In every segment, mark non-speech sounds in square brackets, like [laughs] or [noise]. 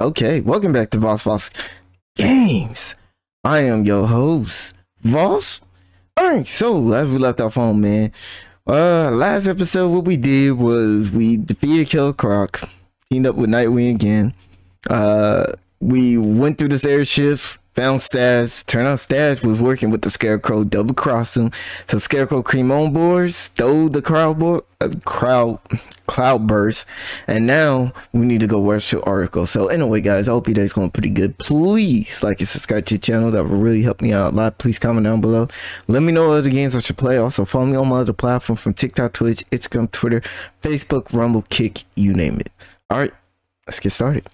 Okay, welcome back to Vozz Vozz Gamez. I am your host, Vozz. Alright, so as we left off home, man. Uh last episode what we did was we defeated Killer Croc, teamed up with Nightwing again. Uh we went through this airship, found Stagg. Turned out Stagg was working with the Scarecrow, double crossed him. So Scarecrow came on board, stole the crowd board, uh, crowd cloud burst, and now we need to go watch the article. So anyway, guys, I hope your day's going pretty good. Please like and subscribe to the channel. That will really help me out a lot. Please comment down below. Let me know what other games I should play. Also follow me on my other platform from TikTok, Twitch, Instagram, Twitter, Facebook, Rumble, Kick, you name it. All right, let's get started.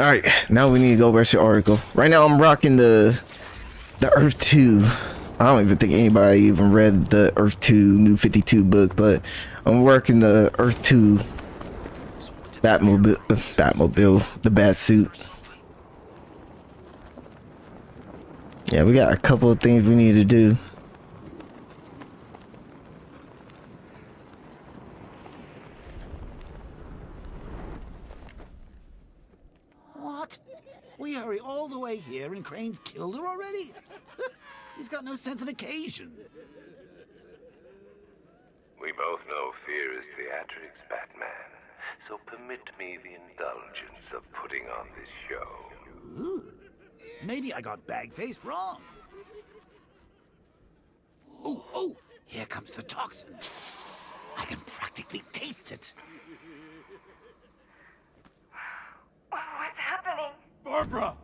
All right, now we need to go rush the article. Right now, I'm rocking the the Earth Two. I don't even think anybody even read the Earth Two New Fifty Two book, but I'm working the Earth Two Batmobile, Batmobile, the Bat suit. Yeah, we got a couple of things we need to do. What? We hurry all the way and Crane's killed her already? [laughs] He's got no sense of occasion. We both know fear is theatrics, Batman. So permit me the indulgence of putting on this show. Ooh. Maybe I got bag-faced wrong. Oh, oh, here comes the toxin. I can practically taste it. What's happening? Barbara!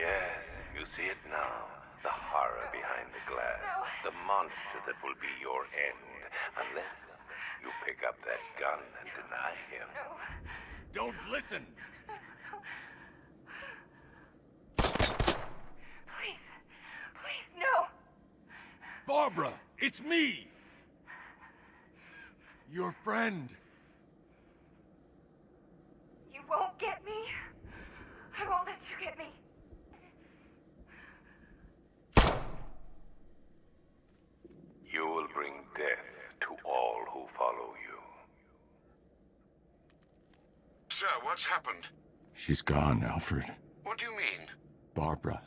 Yes, you see it now. The horror behind the glass. The monster that will be your end. Unless you pick up that gun and deny him. Don't listen! Please, please, no. Barbara, it's me! Your friend. You won't get me. I won't let you get me. You will bring death to all who follow you. Sir, what's happened? She's gone, Alfred. What do you mean? Barbara.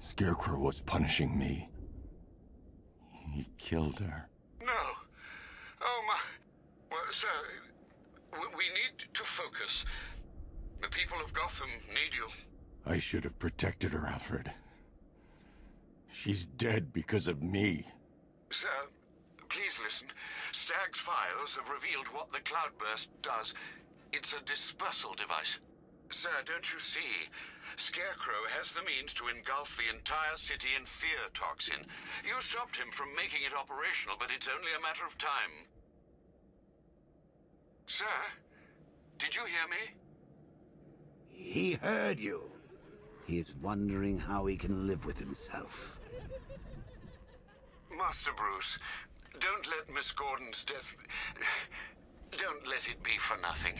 Scarecrow was punishing me. He killed her. No. Oh, my. Well, sir, we need to focus. The people of Gotham need you. I should have protected her, Alfred. She's dead because of me. Sir, please listen. Stagg's files have revealed what the Cloudburst does. It's a dispersal device. Sir, don't you see? Scarecrow has the means to engulf the entire city in fear toxin. You stopped him from making it operational, but it's only a matter of time. Sir, did you hear me? He heard you. He is wondering how he can live with himself. Master Bruce, don't let Miss Gordon's death... Don't let it be for nothing.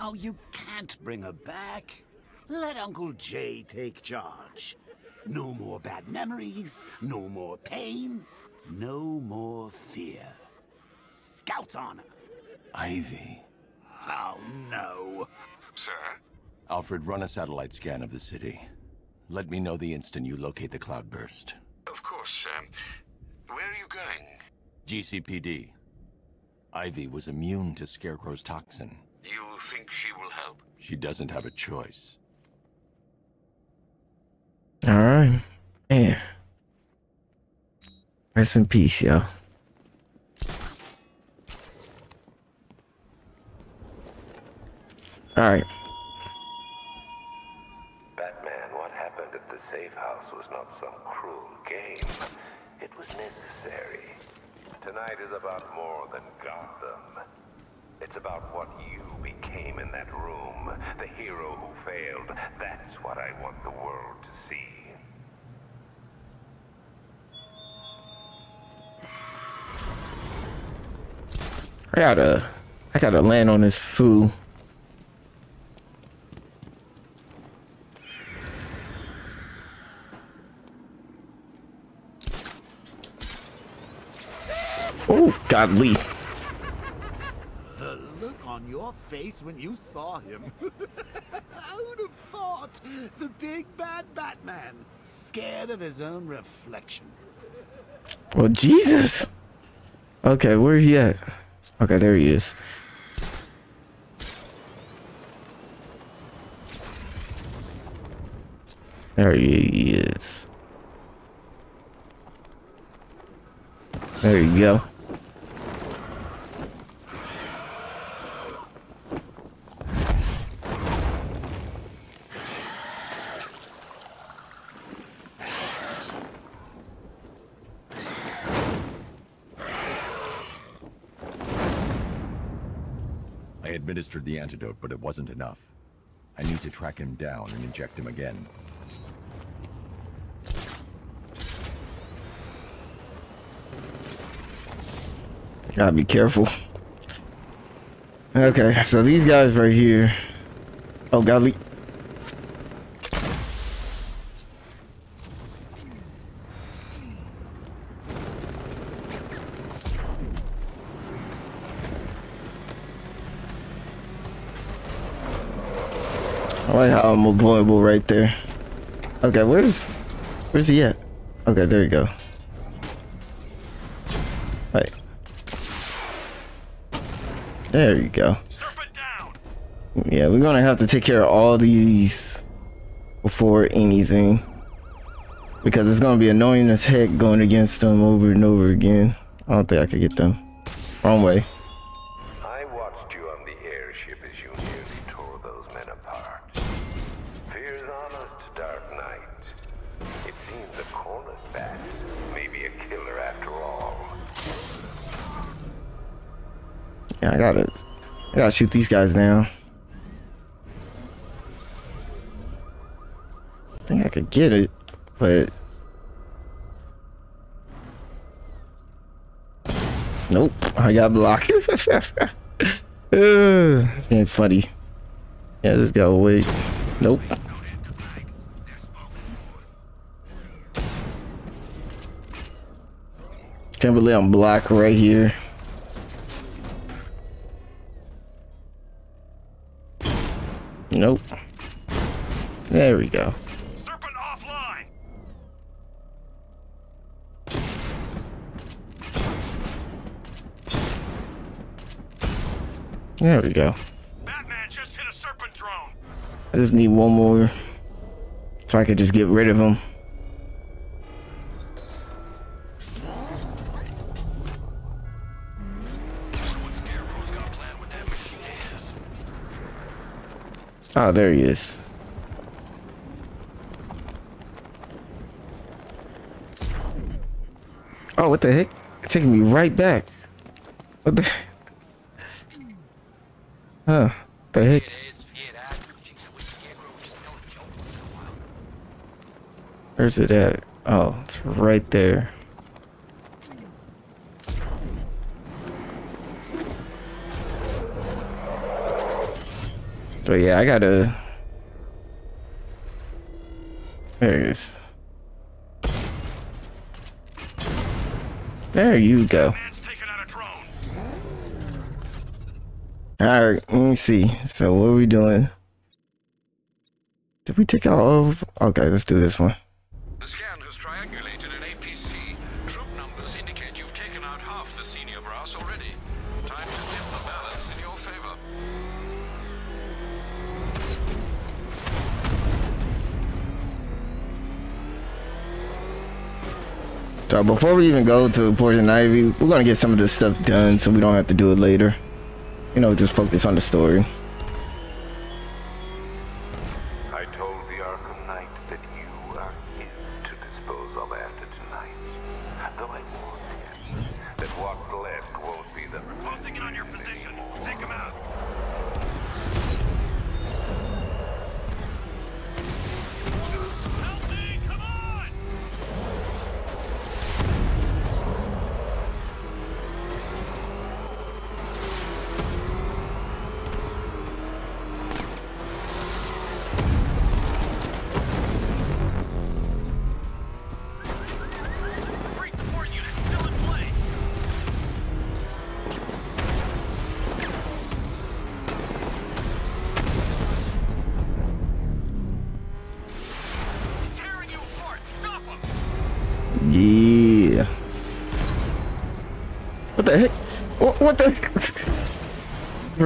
Oh, you can't bring her back. Let Uncle Jay take charge. No more bad memories, no more pain, no more fear. Scout on her. Ivy. Oh, no. Sir? Alfred, run a satellite scan of the city. Let me know the instant you locate the cloudburst. Of course, Sam. Where are you going? GCPD. Ivy was immune to Scarecrow's toxin. You think she will help? She doesn't have a choice. All right, man. Rest in peace, yo. All right. Batman, what happened at the safe house was not some cruel game. It was necessary. Tonight is about more than Gotham. It's about what you became in that room. The hero who failed. That's what I want the world to see. I gotta, I gotta land on this fool. God, leave. The look on your face when you saw him? [laughs] Who'd have thought? The big bad Batman, scared of his own reflection. Well, Jesus. Okay, where he at? Okay, there he is. There he is. There you go. I administered the antidote, but it wasn't enough. I need to track him down and inject him again. Gotta be careful. Okay, so these guys right here. Oh, golly. I like how I'm avoidable right there. Okay, where's where's he at? Okay, there you go. Right. There you go. Yeah, we're gonna have to take care of all these before anything. Because it's gonna be annoying as heck going against them over and over again. I don't think I could get them. Wrong way. Gotta shoot these guys down. I think I could get it, but Nope, I got blocked. [laughs] this ain't funny. Yeah, this guy wait. Nope. Can't believe I'm black right here. Nope. There we go. Serpent offline! There we go. Batman just hit a serpent drone! I just need one more. So I could just get rid of him. Oh, there he is. Oh, what the heck? It's taking me right back. What the? [laughs] Huh? The heck? Where's it at? Oh, it's right there. So yeah, I gotta. There it is. There you go. Man's taking out a drone! All right, let me see. So what are we doing? Did we take out all of? Okay, let's do this one. So before we even go to Poison Ivy, we're gonna get some of this stuff done so we don't have to do it later. You know, just focus on the story.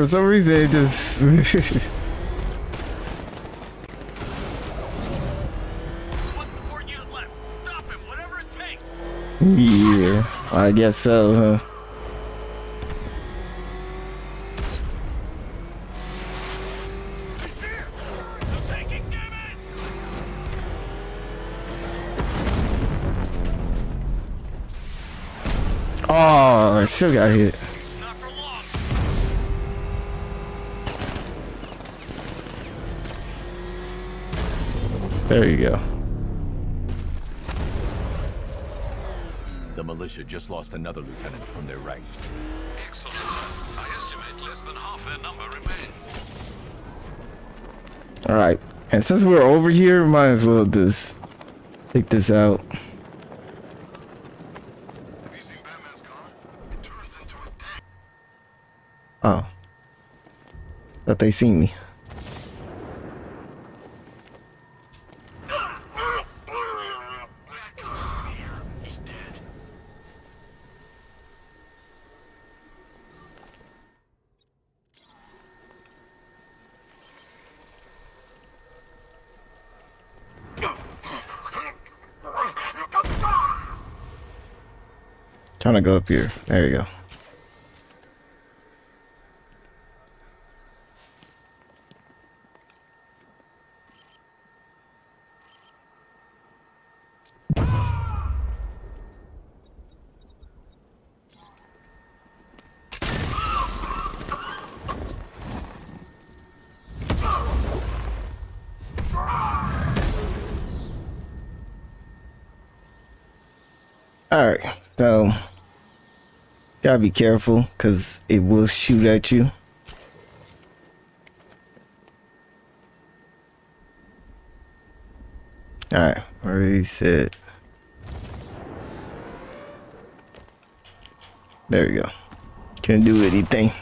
For some reason, it just. [laughs] yeah, I guess so, huh? Oh, I still got hit. There you go. The militia just lost another lieutenant from their ranks. Excellent. I estimate less than half their number remain. Alright. And since we're over here, might as well just take this out. Oh. That they see me. Go up here. There you go. Alright, so gotta be careful because it will shoot at you. Alright, already said. There we go. Can't do anything.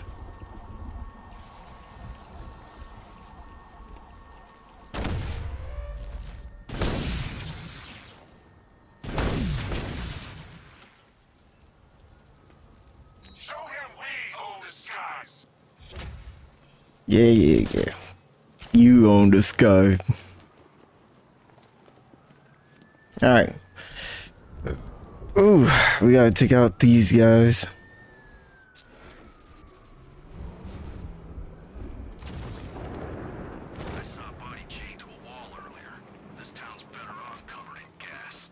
Yeah, yeah, yeah. You own the sky. Alright. Ooh, we gotta take out these guys. I saw a body chained to a wall earlier. This town's better off covered in gas.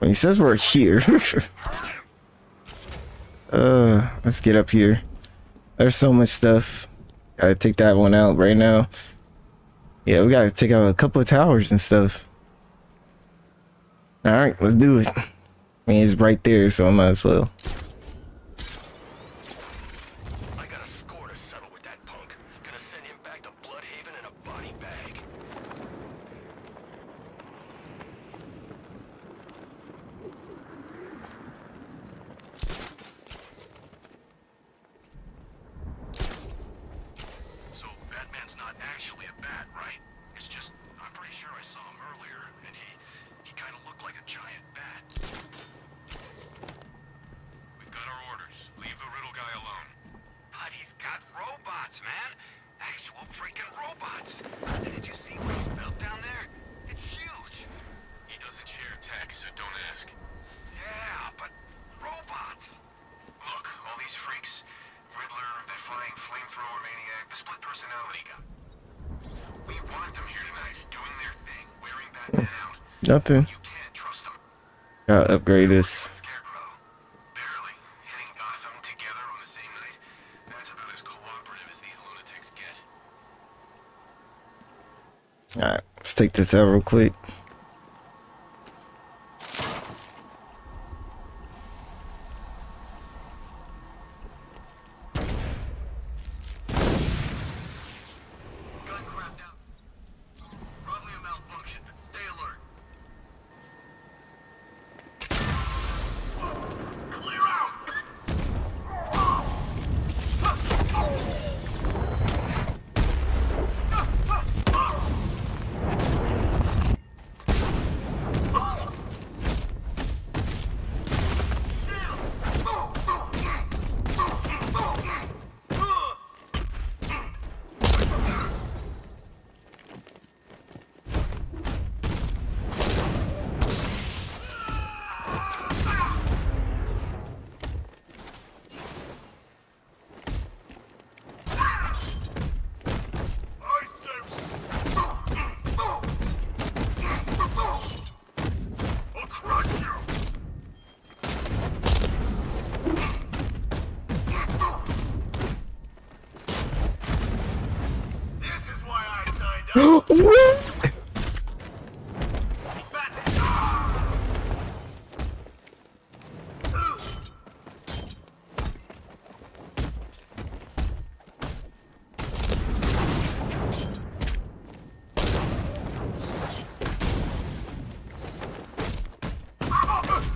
Well, he says we're here. [laughs] uh, let's get up here. There's so much stuff. Gotta take that one out right now. Yeah, we gotta take out a couple of towers and stuff. Alright, let's do it. I mean, it's right there, so I might as well. I got a score to settle with that punk. Gonna send him back to Blüdhaven in a body bag. So Batman's not actually a bat, right? It's just I'm pretty sure I saw him earlier, and he he kind of looked like a giant bat. We've got our orders. Leave the riddle guy alone. But he's got robots, man. Actual freaking robots. And did you see what he's built down there? It's huge. He doesn't share tech, so don't ask. Yeah, but robots. Look, all these freaks, Riddler, the flying flamethrower maniac, the split personality guy. We want them here tonight, doing their thing, wearing Batman out. Nothing. You can't trust them. Gotta upgrade this. Scarecrow. Barely. Hitting Gotham together on the same night. That's about as cooperative as these lunatics get. Alright, Let's take this out real quick.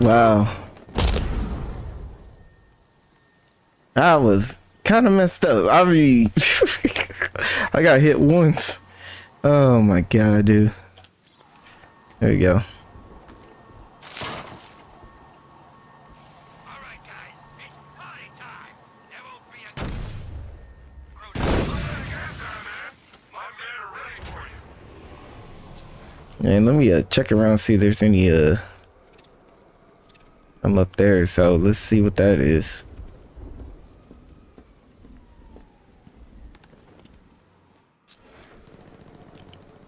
Wow. I was kind of messed up. I mean, [laughs] I got hit once. Oh my god, dude. There you go. And let me uh, check around see if there's any uh Up there, so let's see what that is.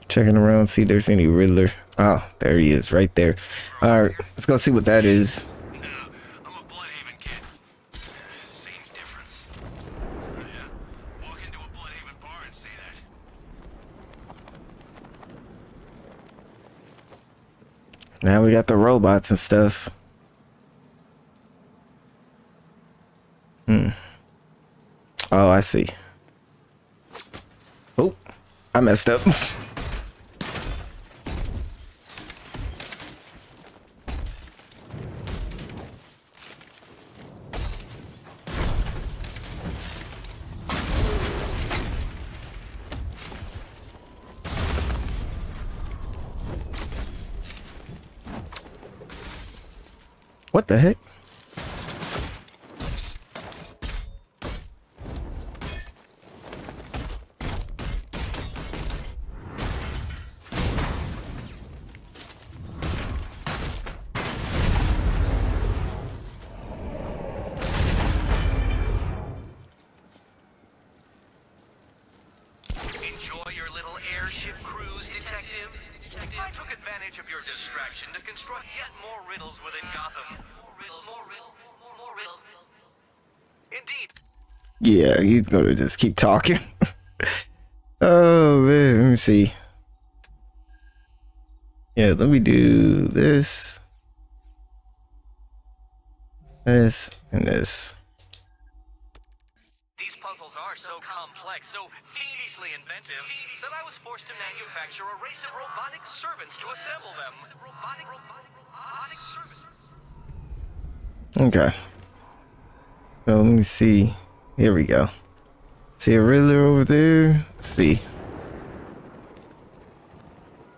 Checking around, see if there's any Riddler. Oh, there he is, right there. Alright, let's go see what that is. Now we got the robots and stuff. Hmm. Oh, I see. Oh, I messed up. What the heck? Yeah, he's gonna just keep talking. [laughs] oh man, let me see. Yeah, let me do this, this, and this. These puzzles are so complex, so fiendishly inventive, that I was forced to manufacture a race of robotic servants to assemble them. Robotic, robotic, robotic servants. Okay. So let me see. Here we go. See a Riddler over there. Let's see.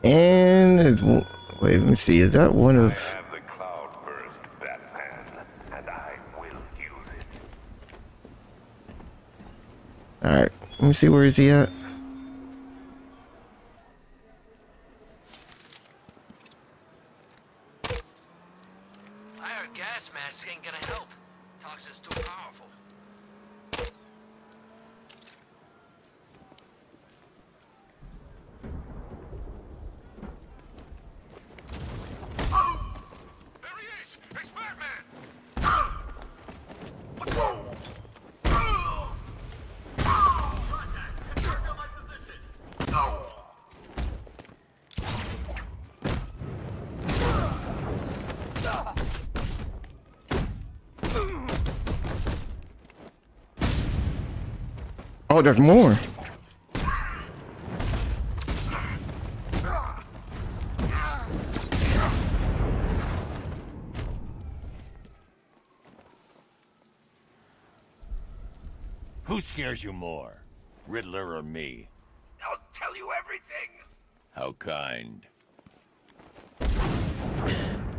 And there's one. Wait, let me see. Is that one of? have the Cloudburst, Batman, and I will use it. All right. Let me see. Where is he at? I heard gas masks ain't gonna help. Toxin's too powerful. There he is! It's Batman! Oh, there's more. Who scares you more? Riddler or me? I'll tell you everything. How kind.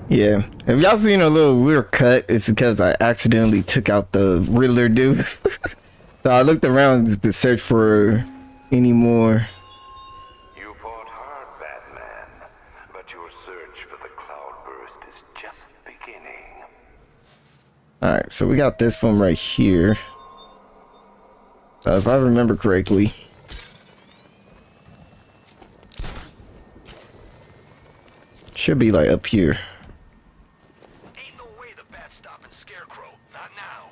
Yeah. Have y'all seen a little weird cut? It's because I accidentally took out the Riddler dude. [laughs] so I looked around to search for any more. You fought hard, Batman, but your search for the Cloudburst is just beginning. Alright, so we got this one right here. Uh, if I remember correctly. Should be like up here. Ain't no way the bat's stopping Scarecrow. Not now.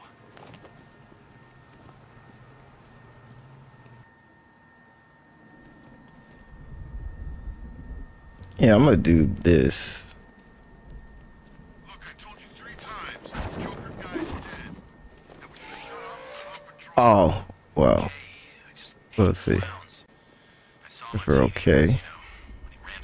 Yeah, I'm gonna do this. Look, I told you three times. Oh. I Let's see. I If we're okay. you know, when he ran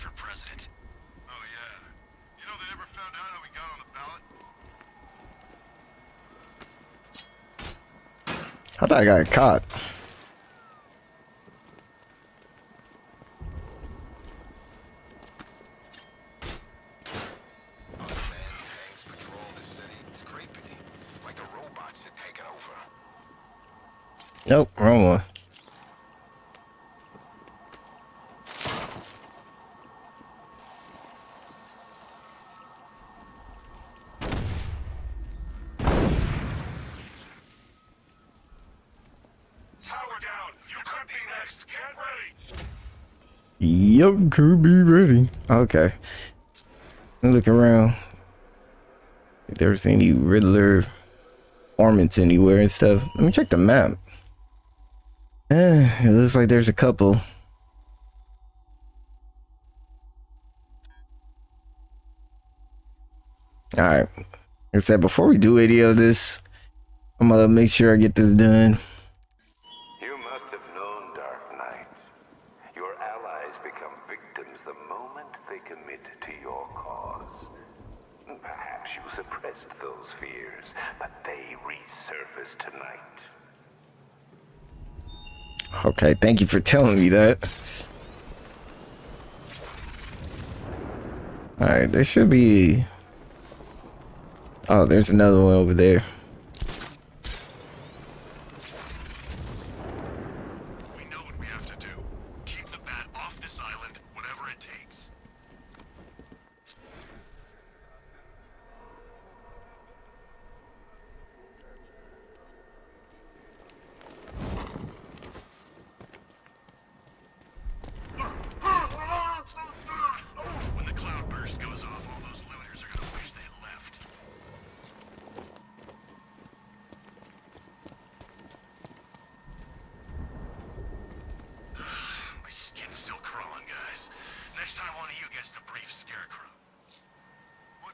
Okay. Look around. If there's any Riddler ornaments anywhere and stuff. Let me check the map. Eh, it looks like there's a couple. Alright. Like I said, before we do any of this, I'm gonna make sure I get this done. Okay, thank you for telling me that. Alright, there should be... Oh, there's another one over there. We know what we have to do. Keep the bat off this island, whatever it takes. When the cloudburst goes off, all those looters are gonna wish they'd left. My skin's still crawling, guys. Next time one of you gets to brief Scarecrow. What?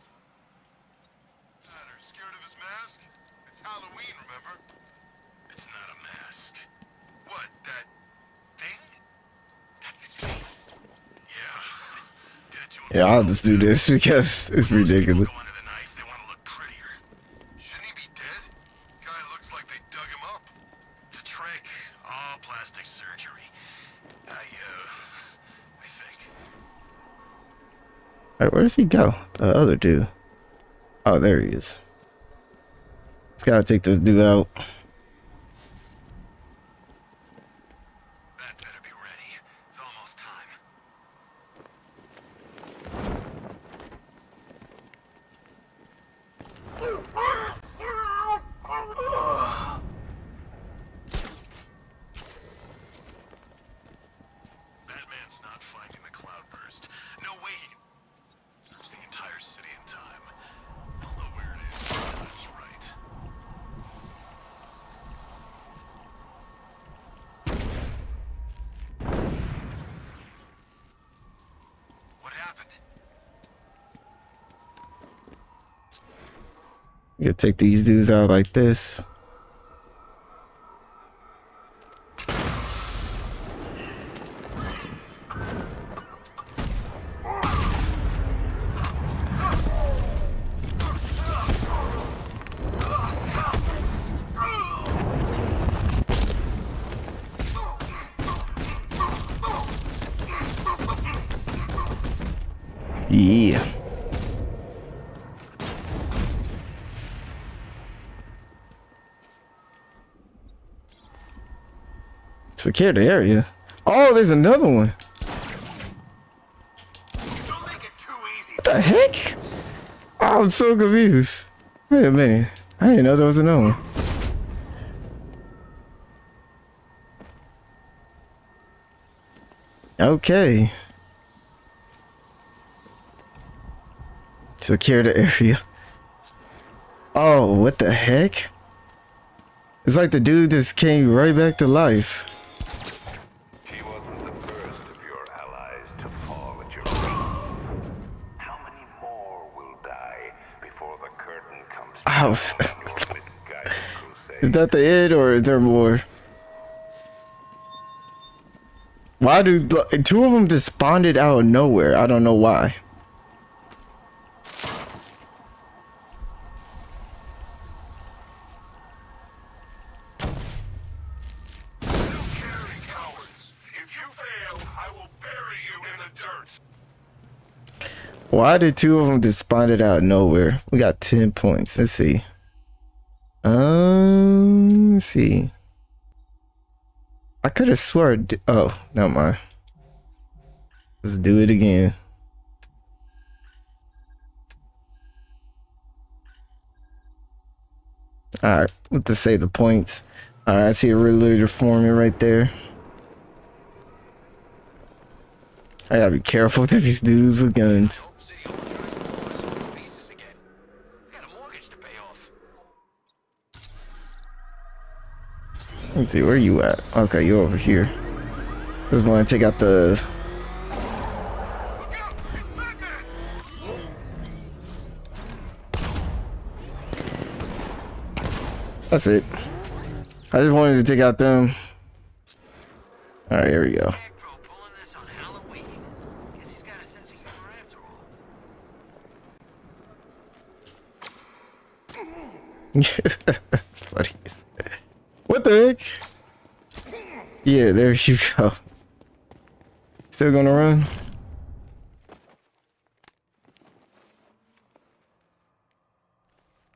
Matter? Scared of his mask? It's Halloween, remember? It's not a mask. What? That thing? That's his face. Yeah. Did it to him. Yeah, I'll just do this [laughs] because it's ridiculous. Go under the knife. They want to look prettier. Shouldn't he be dead? Guy looks like they dug him up. It's a trick. All plastic surgery. I, uh. Alright, where does he go? The other dude. Oh, there he is. Just gotta take this dude out. Take these dudes out like this. Yeah. Secure the area. Oh, there's another one. What the heck? I'm so confused. Wait a minute. I didn't know there was another one. Okay. Secure the area. Oh, what the heck? It's like the dude just came right back to life. Crusade? Is that the end or is there more? Why do two of them just spawned out of nowhere? I don't know why. Why did two of them just it out nowhere? We got 10 points. Let's see. Um, let's see. I could have swore. Oh, never mind. Let's do it again. Alright, what to say the points. Alright, I see a reloader forming right there. I gotta be careful with these dudes with guns. Hope City Hall tries to pull us into pieces again. Got a mortgage to pay off. Let me see, where you at? Okay, you're over here. Just want to take out the. That's it. I just wanted to take out them. Alright, here we go. [laughs] Funny. What the heck? Yeah, there you go. Still gonna run?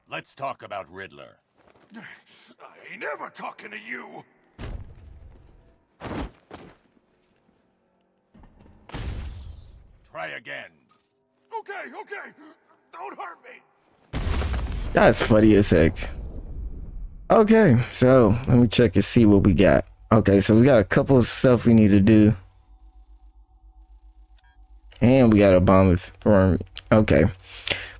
Let's talk about Riddler. I ain't never talking to you. Try again. Okay, okay. Don't hurt me. That's funny as heck. Okay, so let me check and see what we got. Okay, so we got a couple of stuff we need to do. And we got a bomb farm. Okay.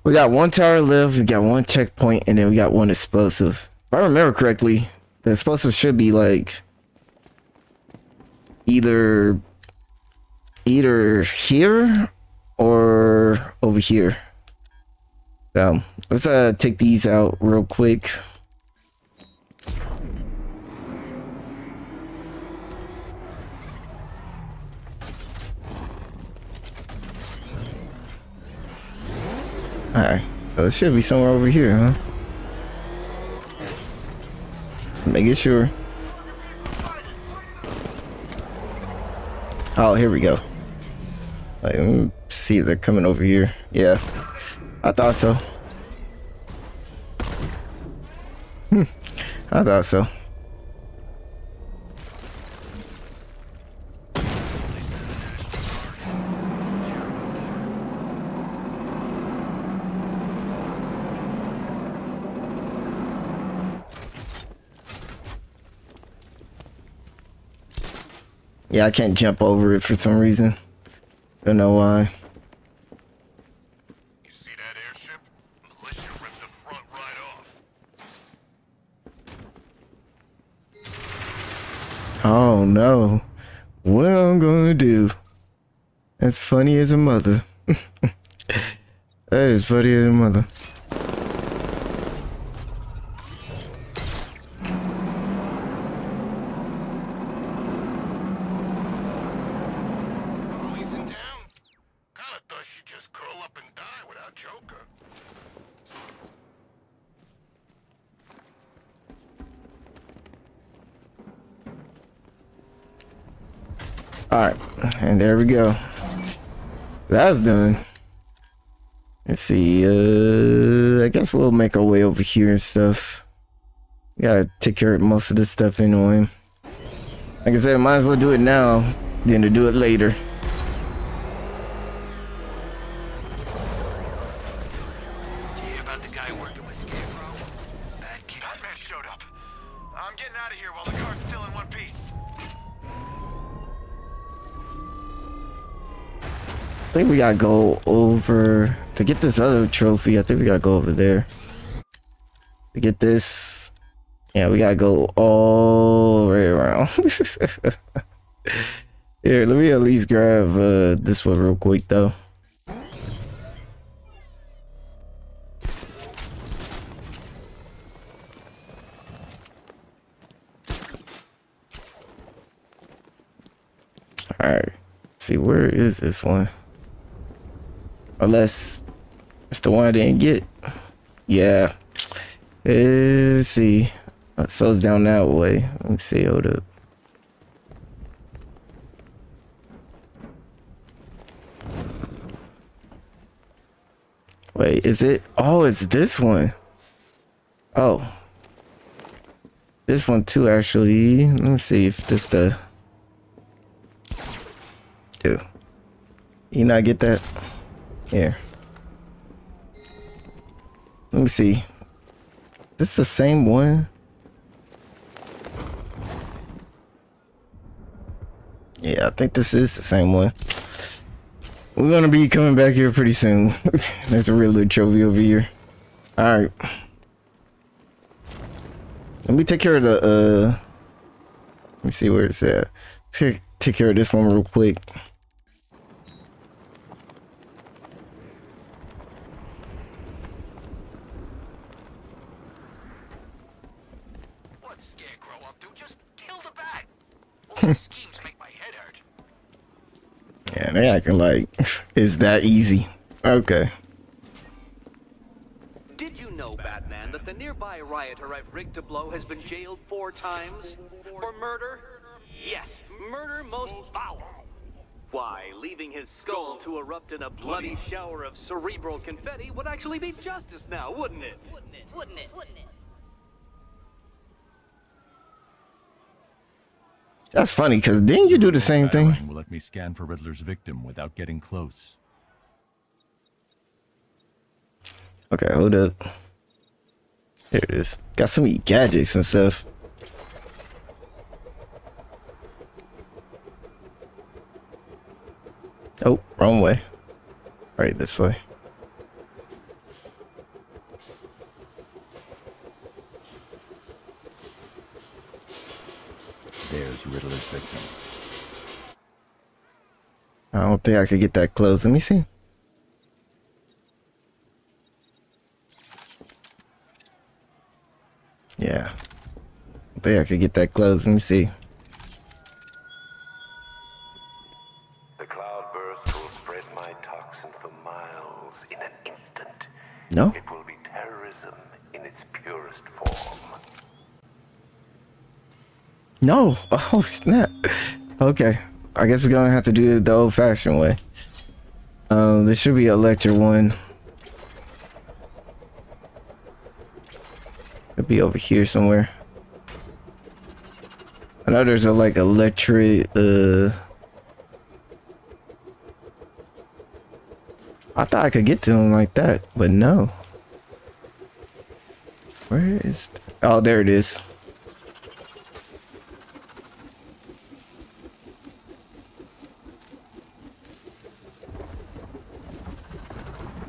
We got one tower left, we got one checkpoint, and then we got one explosive. If I remember correctly, the explosive should be like either either here or over here. So let's uh take these out real quick. Alright, so it should be somewhere over here, huh? Making sure. Oh, here we go. Like, let me see if they're coming over here. Yeah, I thought so. Hmm, I thought so. Yeah, I can't jump over it for some reason. Don't know why. You see that airship? Militia ripped the front right off. Oh no. What I'm gonna do? That's funny as a mother. [laughs] that is funny as a mother. Harley's in town? Kinda thought she'd just curl up and die without Joker. Alright, and there we go. That's done. Let's see. Uh, I guess we'll make our way over here and stuff. Gotta take care of most of this stuff anyway. Like I said, might as well do it now than to do it later. We gotta go over to get this other trophy. I think we gotta go over there to get this. Yeah, we gotta go all way around. [laughs] Here, let me at least grab uh, this one real quick though. All right. See, where is this one? Unless it's the one I didn't get. Yeah. Eh, let's see. So it's down that way. Let me see. Hold up. Wait, is it? Oh, it's this one. Oh. This one too, actually. Let me see if this the. Dude. You not get that? Here. Let me see. This is the same one? Yeah, I think this is the same one. We're gonna be coming back here pretty soon. [laughs] There's a real little trophy over here. Alright. Let me take care of the uh let me see where it's at. Take take care of this one real quick. What's Scarecrow up to? Just kill the bat. All these schemes make my head hurt. Yeah, they acting like it's that easy. Okay. Did you know, Batman, that the nearby rioter I've rigged to blow has been jailed four times? For murder? Yes, murder most foul. Why, leaving his skull to erupt in a bloody shower of cerebral confetti would actually be justice now, wouldn't it? Wouldn't it? Wouldn't it? Wouldn't it? That's funny because didn't you do the same thing? Will let me scan for Riddler's victim without getting close. Okay, hold up. Here it is. Got so many gadgets and stuff. Oh, wrong way. Right this way. There's Riddler's victim. I don't think I could get that close. Let me see. Yeah. I think I could get that close. Let me see. The cloudburst will spread my toxin for miles in an instant. No? It will be terrorism in its purest form. No. Oh, snap. Okay. I guess we're gonna have to do it the old fashioned way. Um, there should be a lecture one. It'll be over here somewhere. I know there's a like electric uh I thought I could get to him like that, but no. Where is Oh, there it is.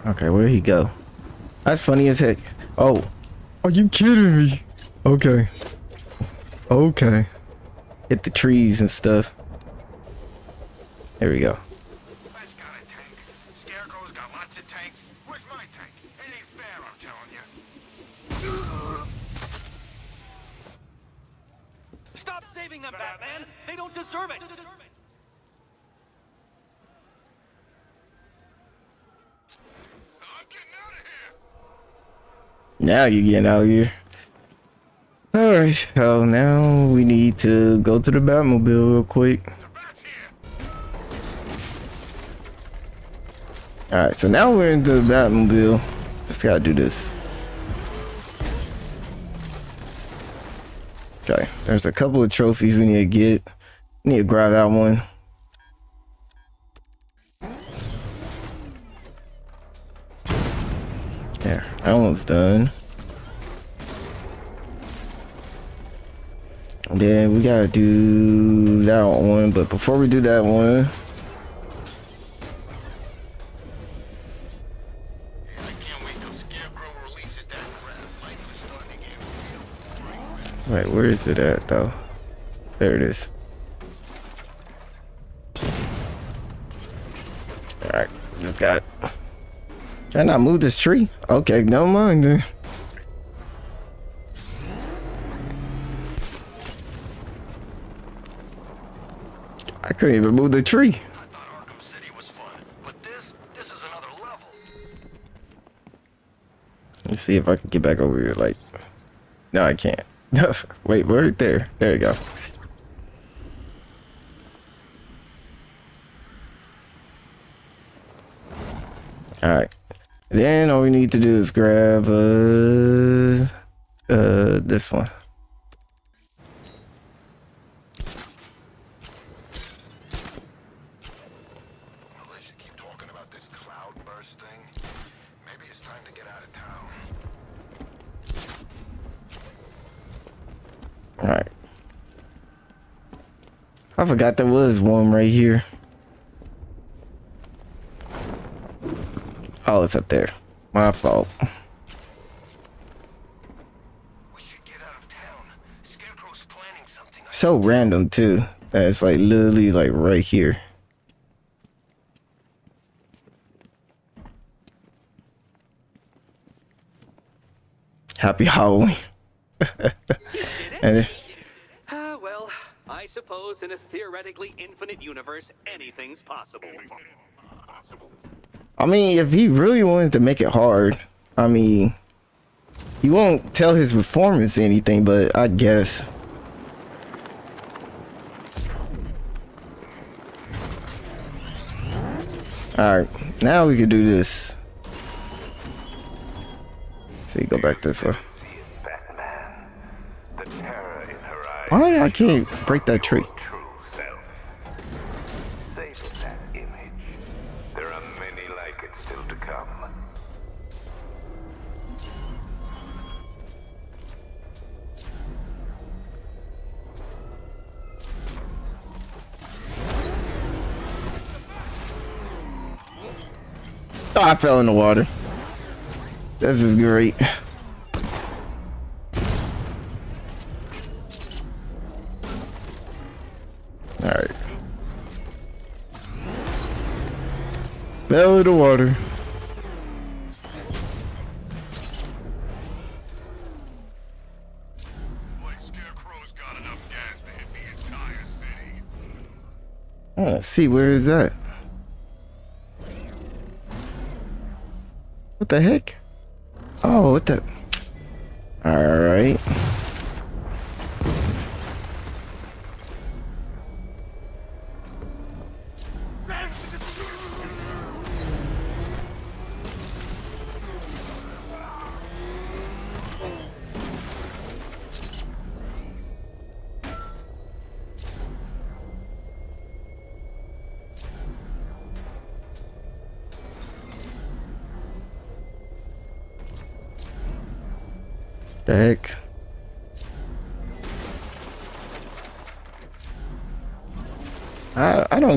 Okay, where'd he go? That's funny as heck. Oh. Are you kidding me? Okay. Okay. Hit the trees and stuff. There we go. Bat's got a tank. Scarecrow's got lots of tanks. Where's my tank? It ain't fair, I'm telling you. Stop saving them, Batman! They don't deserve it! I'm getting out of here. Now you're getting out of here. Alright, so now we need to go to the Batmobile real quick. Alright, so now we're into the Batmobile. Just gotta do this. Okay, there's a couple of trophies we need to get. We need to grab that one. That one's done. And then we gotta do that one, but before we do that one, wait where is it at though? There it is. Alright, just got. Can I move this tree? Okay, no mind then. I couldn't even move the tree. I thought Arkham City was fun, this, this is another level. Let me see if I can get back over here. Like, no, I can't. [laughs] Wait, right there. There you go. All right. Then all we need to do is grab uh uh this one. Unless you keep talking about this cloudburst thing, maybe it's time to get out of town. All right. I forgot there was one right here. It's up there. My fault. We should get out of town. Scarecrow's planning something. So random too. That it's like literally like right here. Happy Halloween. [laughs] and Ah, well, I suppose in a theoretically infinite universe, anything's possible. I mean, if he really wanted to make it hard, I mean, he won't tell his performance anything, but I guess. Alright, now we can do this. See, go back this way. Batman. The terror in her eyes. Why I can't break that tree? I fell in the water. This is great. Alright. Fell in the water. Like Scarecrow's got enough gas to hit the entire city. Let's see, where is that? What the heck? Oh, what the? Alright.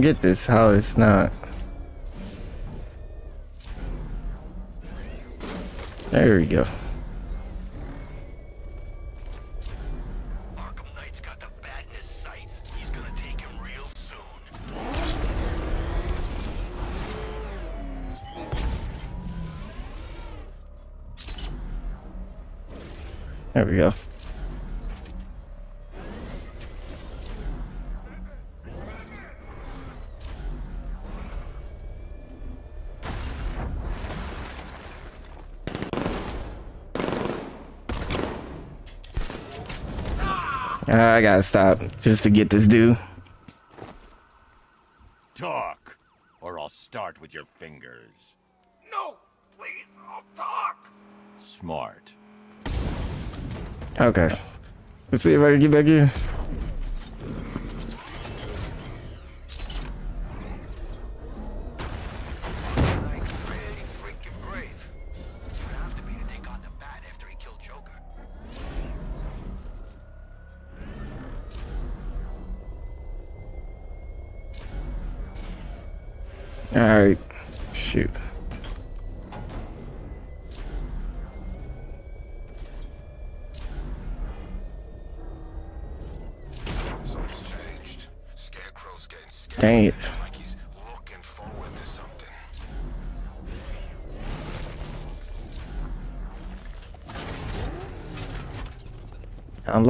Don't get this. How it's not. There we go. Arkham Knight's got the bat in his sights. He's gonna take him real soon. There we go. I gotta stop just to get this dude. Talk, or I'll start with with your fingers. No! Please, I'll talk! Smart. Okay. Let's see if I can get back in.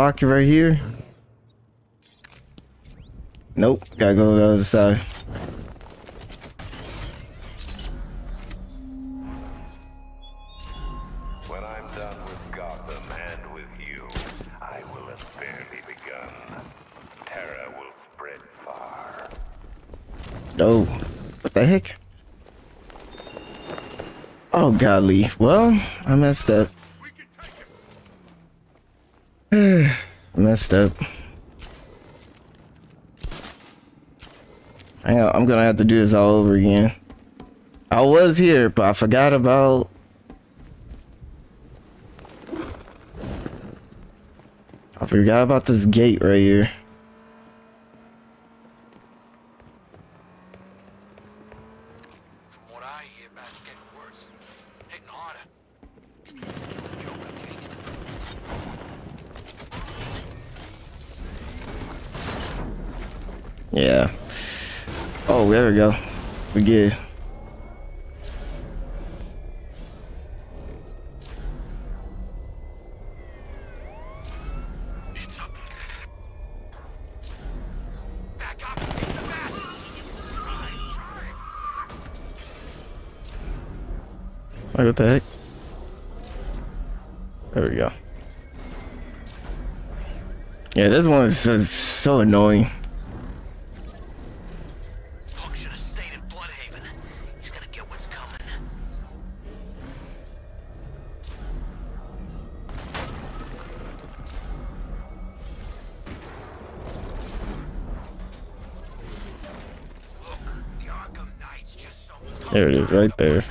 Unlock it right here. Nope. Gotta go to the other side. When I'm done with Gotham and with you, I will have barely begun. Terror will spread far. No. What the heck? Oh, golly. Well, I messed up. Up. I'm gonna have to do this all over again. I was here, but I forgot about. I forgot about this gate right here. From what I hear, Bat's getting worse. Hitting harder. He's killing Joker changed him. Yeah. Oh, there we go. We good. What the heck? There we go. Yeah, this one is so, so annoying. There it is, right there.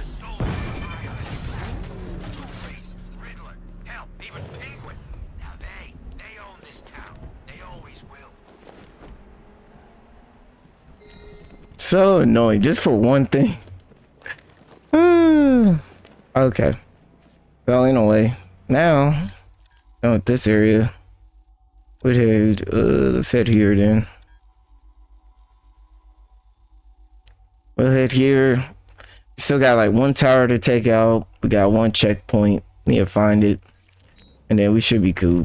So annoying, just for one thing. [sighs] okay. Well, anyway, now, done with this area. We head, uh, let's head here then. We'll head here. We still got like one tower to take out. We got one checkpoint. Need to find it. And then we should be cool.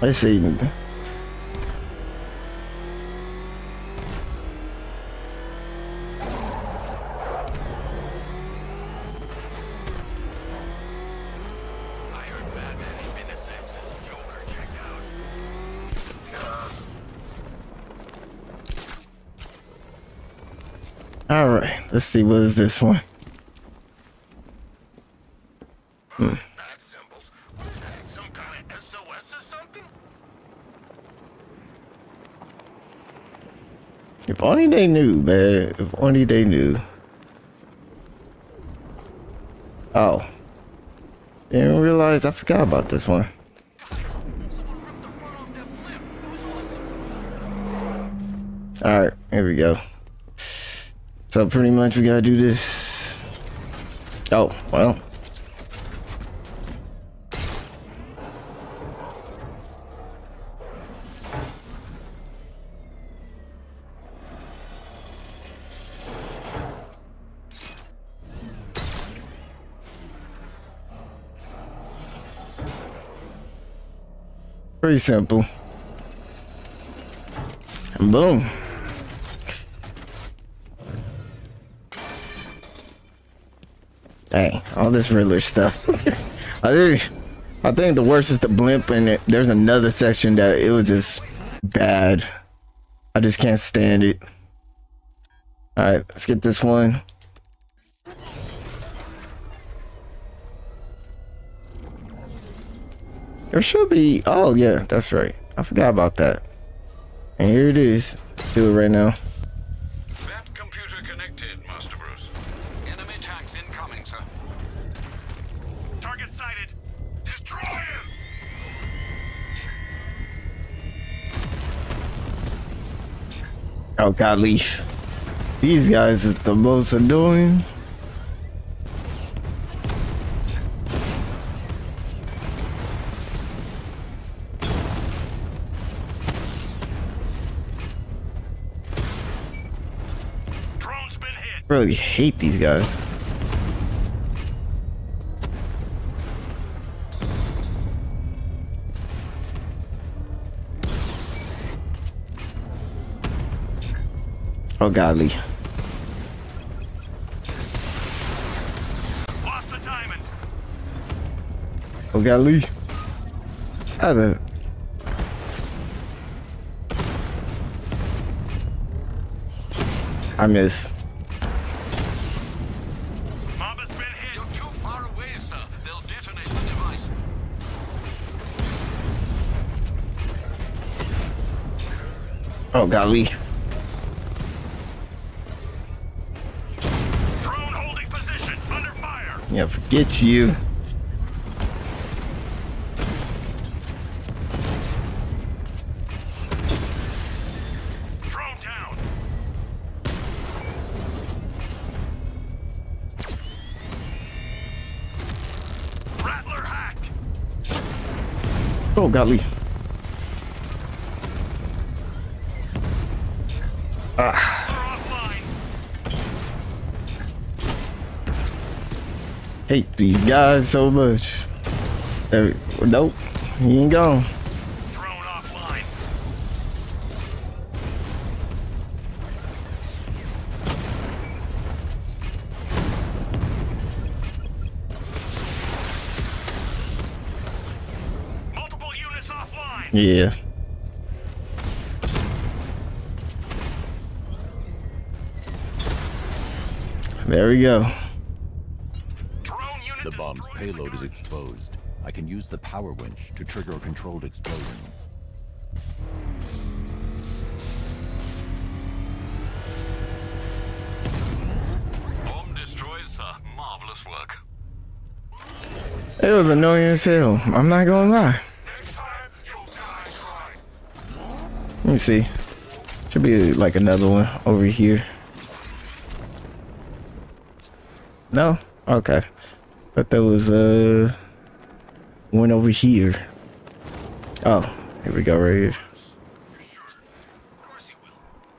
Let's see. Let's see. What is this one? Something? If only they knew, man. If only they knew. Oh. Didn't realize I forgot about this one. Alright, here we go. So pretty much we gotta do this. Oh, well. Pretty simple. And boom. Dang, all this Riddler stuff. [laughs] I think, I think the worst is the blimp, and it, there's another section that it was just bad. I just can't stand it. All right, let's get this one. There should be. Oh yeah, that's right. I forgot about that. And here it is. Do it right now. Leaf. These guys is the most annoying. Drone's been hit. Really hate these guys. Too far away, sir. They'll detonate the device. Oh golly. Yeah, forget you. Drone down. Rattler hacked. Oh golly. Hate these guys so much. There, nope. He ain't gone. Drone offline. Multiple units offline. Yeah. There we go. Drone unit The bomb's payload is exposed. I can use the power winch to trigger a controlled explosion. Bomb destroys, sir. Marvelous work. It was annoying as hell. I'm not gonna lie. Next time, you'll die trying. Let me see. Should be like another one over here. No? Okay. But there was uh one over here. Oh, here we go right here. You're sure? Of course he will.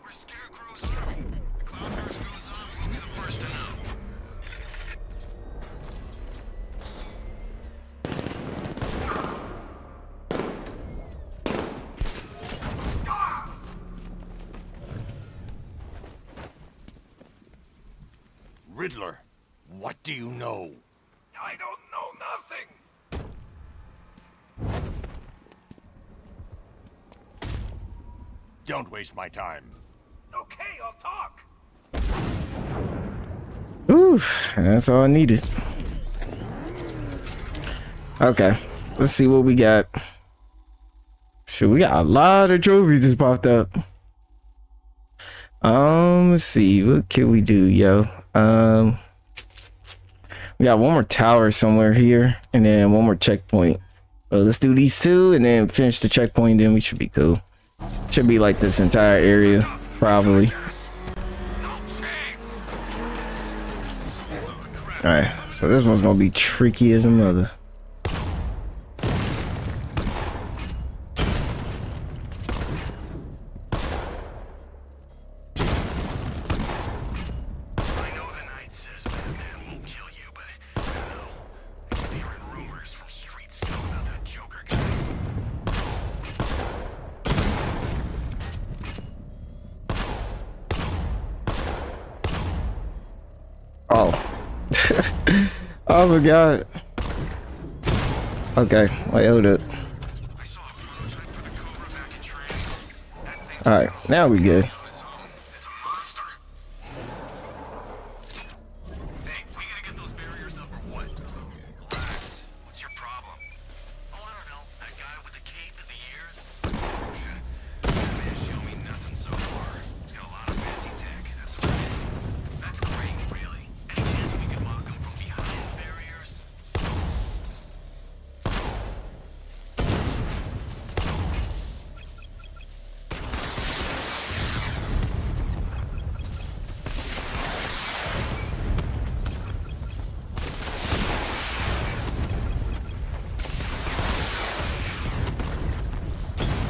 We're scarecrows. The cloudburst goes on, we'll be the first to know. Riddler, what do you know? I don't know nothing. Don't waste my time. Okay, I'll talk. Oof, that's all I needed. Okay, let's see what we got. Shit, we got a lot of trophies just popped up. Um, let's see, what can we do, yo? Um, we got one more tower somewhere here, and then one more checkpoint. So let's do these two, and then finish the checkpoint. Then we should be cool. Should be like this entire area, probably. All right, so this one's gonna be tricky as a mother. Cobra back Okay, I That it. Alright, now we good.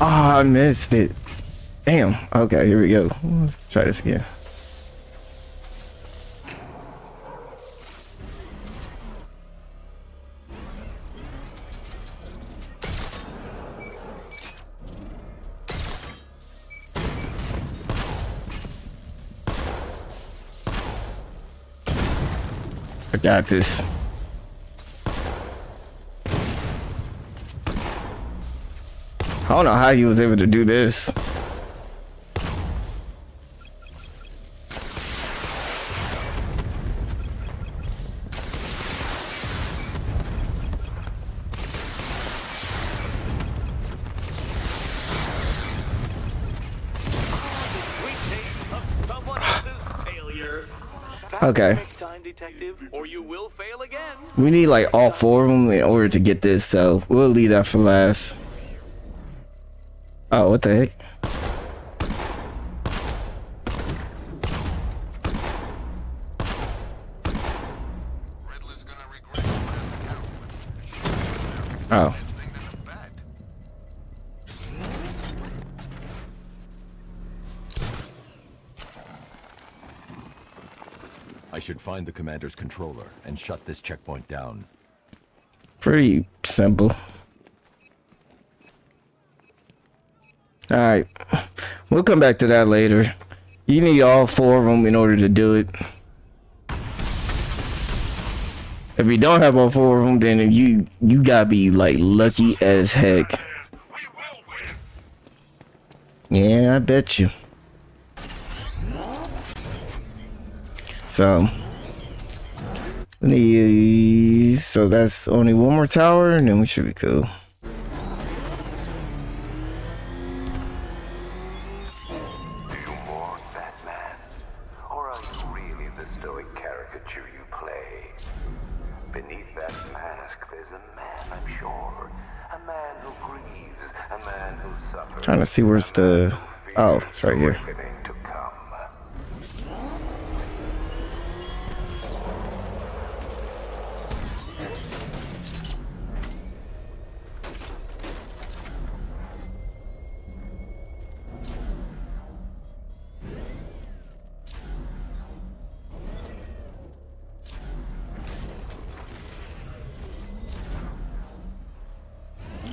Oh, I missed it. Damn. Okay, here we go. Let's try this again. I got this. I don't know how he was able to do this. Okay. We need like all four of them in order to get this, so we'll leave that for last. Oh, what the heck? Riddler's gonna regret going after Catwoman. Oh. Next thing than a bat. I should find the commander's controller and shut this checkpoint down. Pretty simple. Alright. We'll come back to that later. You need all four of them in order to do it. If you don't have all four of them, then you you gotta be like lucky as heck. Yeah, I bet you. So, need, so that's only one more tower, and then we should be cool. Trying to see where's the. Oh, it's right here.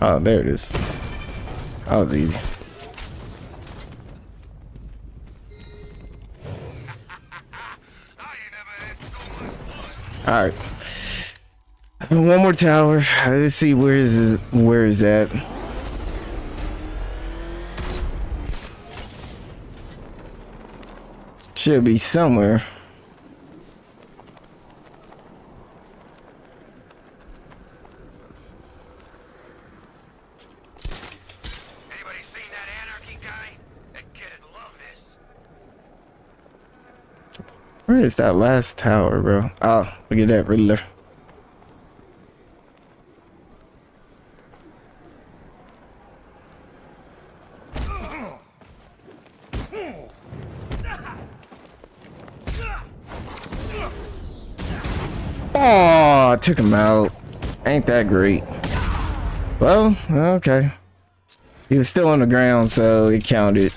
Oh, there it is. Oh, the. I ain't never had so much blood. All right. One more tower. Let's see where is it, where is that? Should be somewhere. Anybody seen that anarchy guy? That kid'd love this. Is that last tower, bro? Oh, look at that Riddler. Oh, I took him out. Ain't that great. Well, okay. He was still on the ground, so it counted.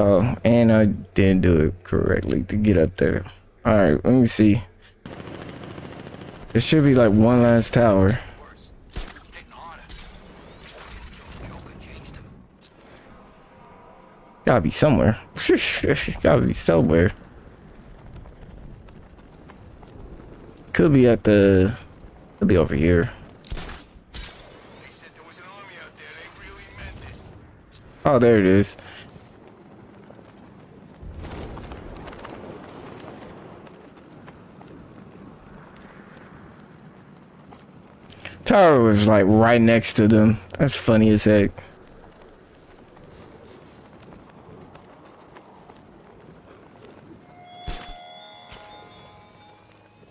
Oh, and I didn't do it correctly to get up there. Alright, let me see. There should be like one last tower. Gotta be somewhere. [laughs] Gotta be somewhere. Could be at the. Could be over here. Oh, there it is. Tower was like right next to them. That's funny as heck.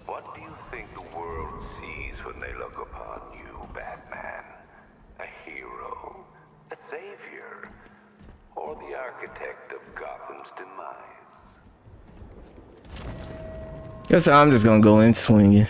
What do you think the world sees when they look upon you, Batman? A hero? A savior? Or the architect of Gotham's demise? Guess I'm just gonna go in swinging.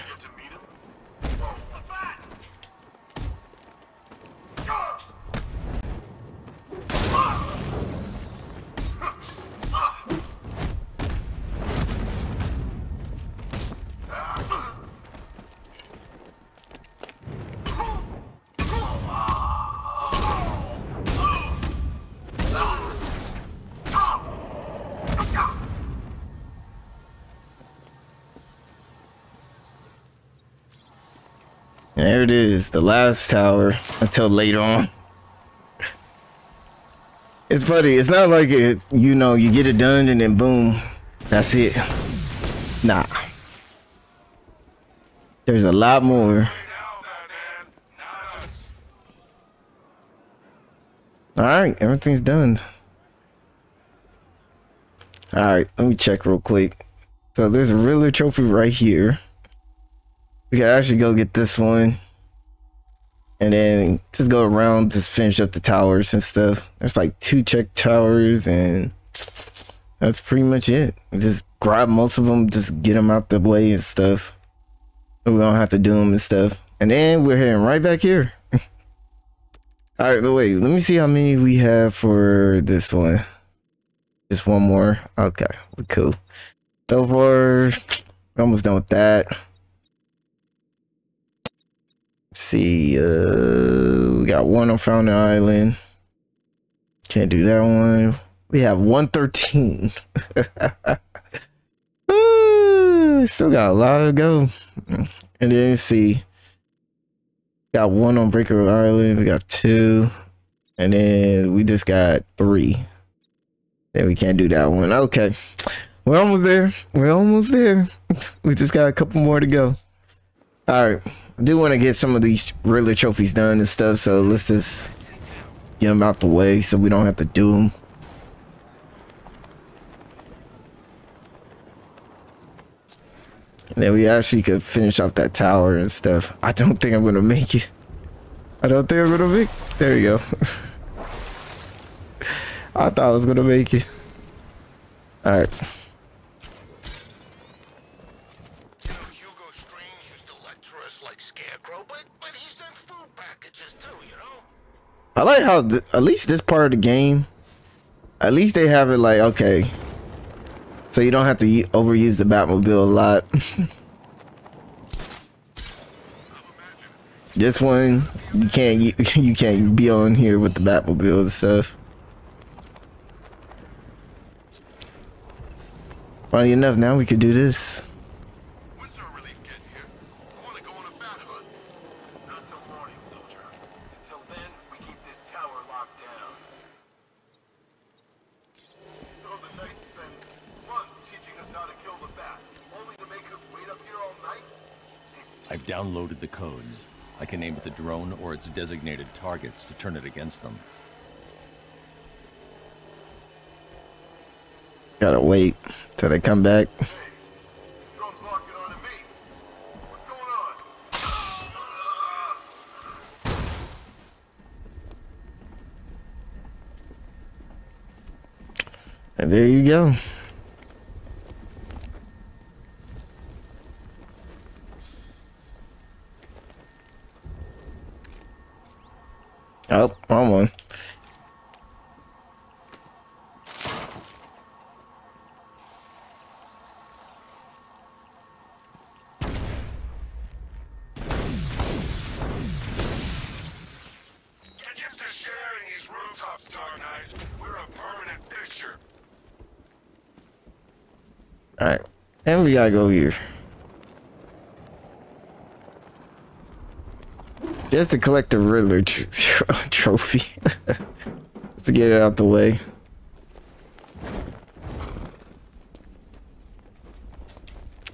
Last tower until later on. It's funny, it's not like it, you know, you get it done and then boom, that's it. Nah. There's a lot more. Alright, everything's done. Alright, let me check real quick. So there's a Riddler trophy right here. We can actually go get this one. And then just go around, just finish up the towers and stuff. There's like two check towers and that's pretty much it. Just grab most of them, just get them out the way and stuff. We don't have to do them and stuff. And then we're heading right back here. [laughs] All right, but wait, let me see how many we have for this one. Just one more. Okay, we're cool. So far, we're almost done with that. See, uh, we got one on Founders Island. Can't do that one. We have 113. Uh, [laughs] Still got a lot to go. And then see. Got one on Breaker Island. We got two. And then we just got three. Then we can't do that one. Okay. We're almost there. We're almost there. [laughs] We just got a couple more to go. All right. I do want to get some of these Riddler trophies done and stuff. So let's just get them out the way so we don't have to do them. And then we actually could finish off that tower and stuff. I don't think I'm gonna make it. I don't think I'm gonna make. it. There we go. [laughs] I thought I was gonna make it. All right. You know, Hugo Strange used to lecture us like Scarecrow, but but he's done food packages too, you know. I like how at least this part of the game, at least they have it like okay, so you don't have to overuse the Batmobile a lot. [laughs] this one you can't y- [laughs] you can't be on here with the Batmobile and stuff. Funny enough, now we could do this. When's our relief get here? I want to go on a bat hunt. Not till morning, soldier. Until then, we keep this tower locked down. So the knight spends months teaching us how to kill the bat, only to make us wait up here all night? I've downloaded the codes. I can aim at the drone or its designated targets to turn it against them. Gotta wait till they come back. And there you go. Oh, wrong one. Get used to sharing these rooftops, Dark Knight. We're a permanent fixture. Alright. And we gotta go here. Just to collect the Riddler tr- [laughs] trophy. [laughs] Just to get it out the way.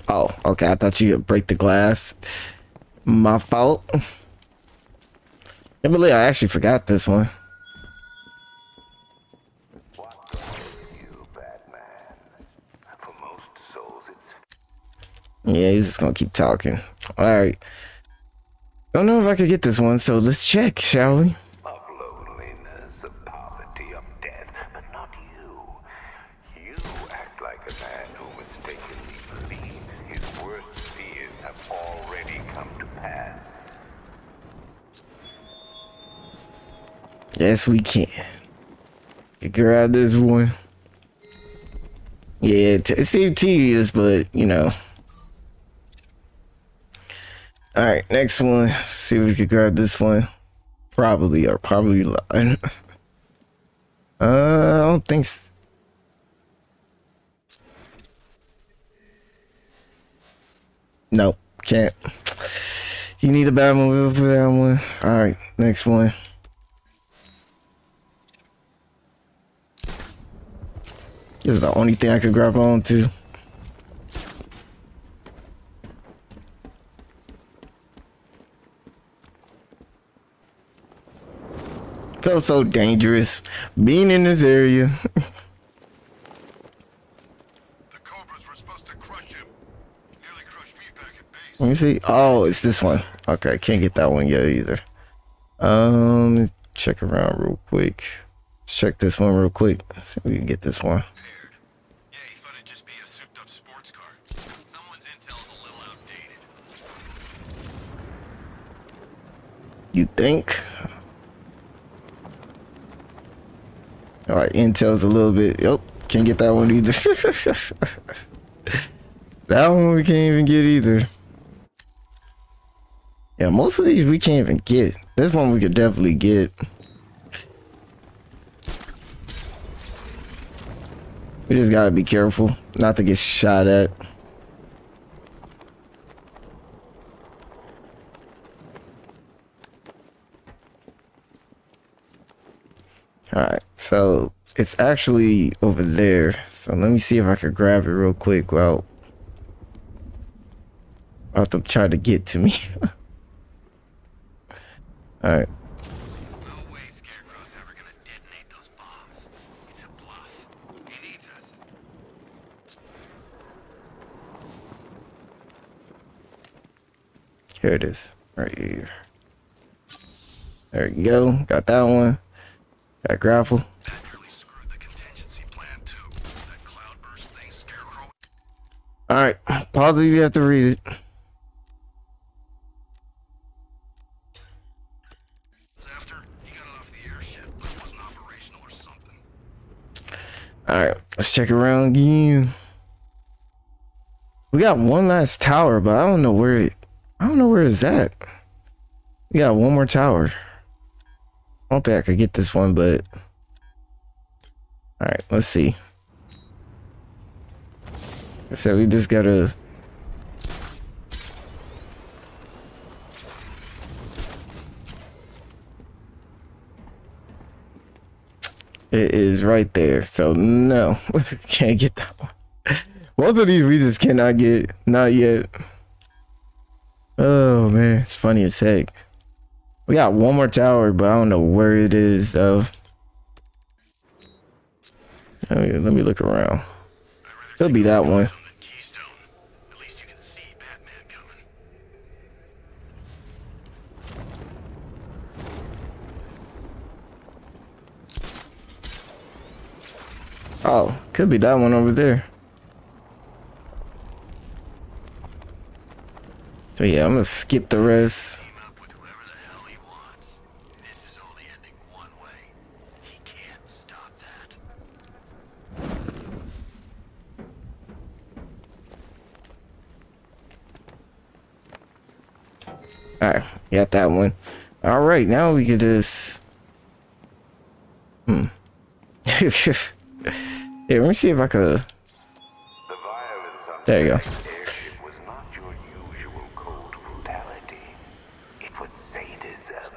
Oh, okay. I thought you could break the glass. My fault. I believe I actually forgot this one. Yeah, he's just gonna keep talking. Alright. Don't know if I could get this one, so let's check, shall we? of loneliness, of poverty, of death, but not you. You act like a man who mistakenly believes his worst fears have already come to pass. Yes, we can. You grab this one. Yeah, it seemed tedious, but you know. All right, next one. See if we could grab this one. Probably or probably. li- [laughs] uh, I don't think. s Nope, can't. You need a bad Batmobile for that one. All right, next one. This is the only thing I could grab on to. Felt so dangerous being in this area. [laughs] The Cobras were supposed to crush him. Nearly crushed me back at base. Let me see. Oh, it's this one. Okay, can't get that one yet either. Um, check around real quick. Let's check this one real quick. See if we can get this one. You Yeah, he thought it'd just be a souped up sports car. Someone's intel's a little outdated. You think? All right, Intel's a little bit. Yep, can't get that one either. [laughs] that one we can't even get either. Yeah, most of these we can't even get. This one we could definitely get. We just gotta be careful not to get shot at. Alright, so it's actually over there. So let me see if I could grab it real quick while I'll to try to get to me. [laughs] Alright. No way Scarecrow's ever gonna detonate those bombs. It's a bluff. He needs us. Here it is. Right here. There you go. Got that one. Got grapple. Alright. If you have to read it. Alright. Let's check around again. We got one last tower, but I don't know where it I don't know where is that. at. We got one more tower. I don't think I could get this one, but all right, let's see. So we just gotta. It is right there, so no, [laughs] can't get that one. Both of these just cannot get, not yet. Oh man, it's funny as heck. We got one more tower, but I don't know where it is though. Let me, let me look around. It'll be that one. Oh, could be that one over there. So yeah, I'm gonna skip the rest. Team up with whoever the hell he wants. This is only ending one way. He can't stop that. Alright, got that one. Alright, now we can just Hmm. [laughs] yeah, let me see if I could The violence on There you go. tonight's airship was not your usual cold brutality. It was sadism.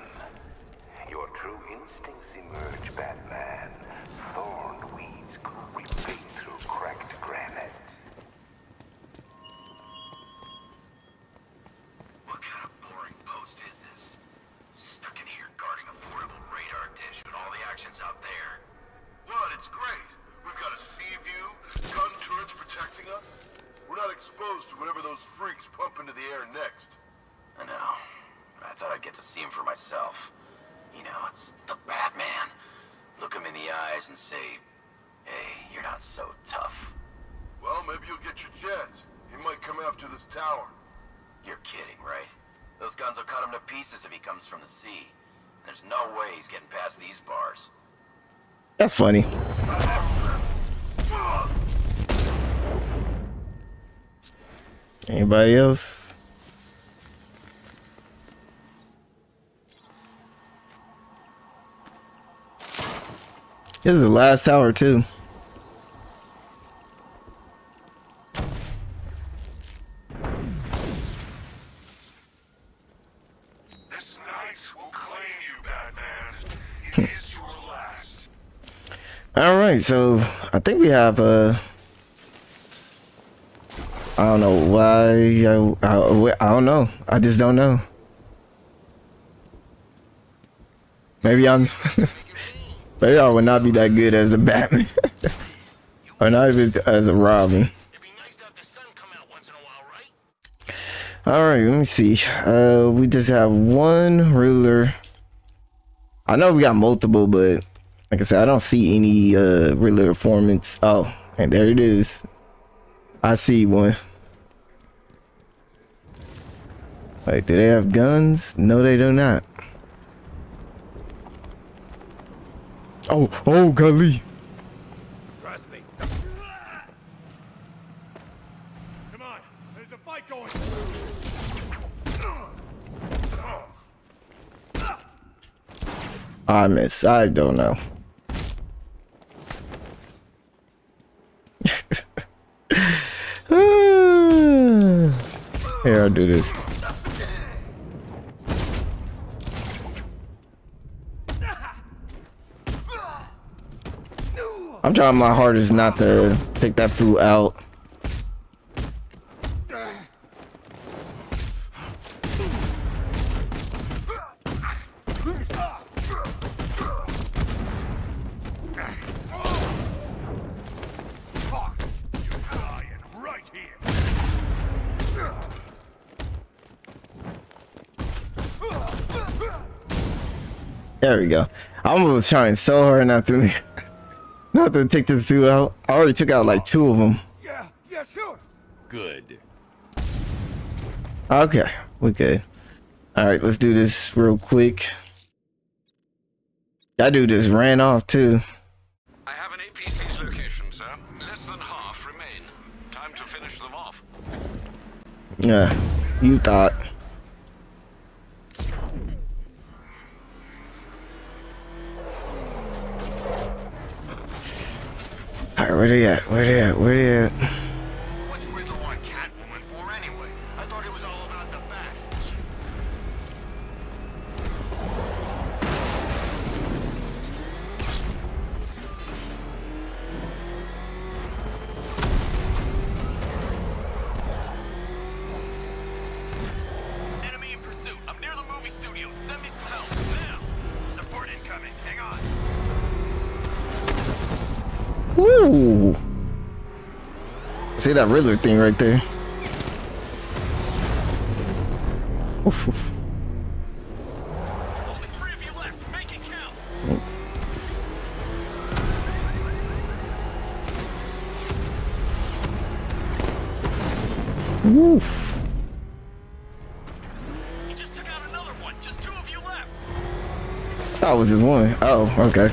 get to see him for myself. You know, it's the Batman. Look him in the eyes and say, hey, you're not so tough. Well, maybe you'll get your chance. He might come after this tower. You're kidding, right? Those guns will cut him to pieces if he comes from the sea. There's no way he's getting past these bars. That's funny. Anybody else? This is the last tower too. Right, so I think we have uh I don't know why I, I, I don't know. I just don't know. Maybe I'm [laughs] maybe I would not be that good as a Batman. [laughs] or not even as a Robin. All right, let me see. Uh, we just have one ruler. I know we got multiple, but like I said, I don't see any uh ruler performance. Oh, and there it is. I see one. Like, do they have guns? No, they do not. Oh, oh, golly. Trust me. Come on, there's a fight going. I miss. I don't know. Here, I'll do this. I'm trying my hardest not to take that food out. You're dying right here. There we go. I was trying so hard not to [laughs] not to take this two out. I already took out like two of them. Yeah, yeah, sure. Good. Okay, we good. All right, let's do this real quick. That dude just ran off too. I have an APC's location, sir. Less than half remain. Time to finish them off. Yeah, you thought. All right, where they at? Where they at? Where they at? See that Riddler thing right there? Oof, oof. Only three of you left. Make it count. Woof. You just took out another one. Just two of you left. That was just one. Oh, okay.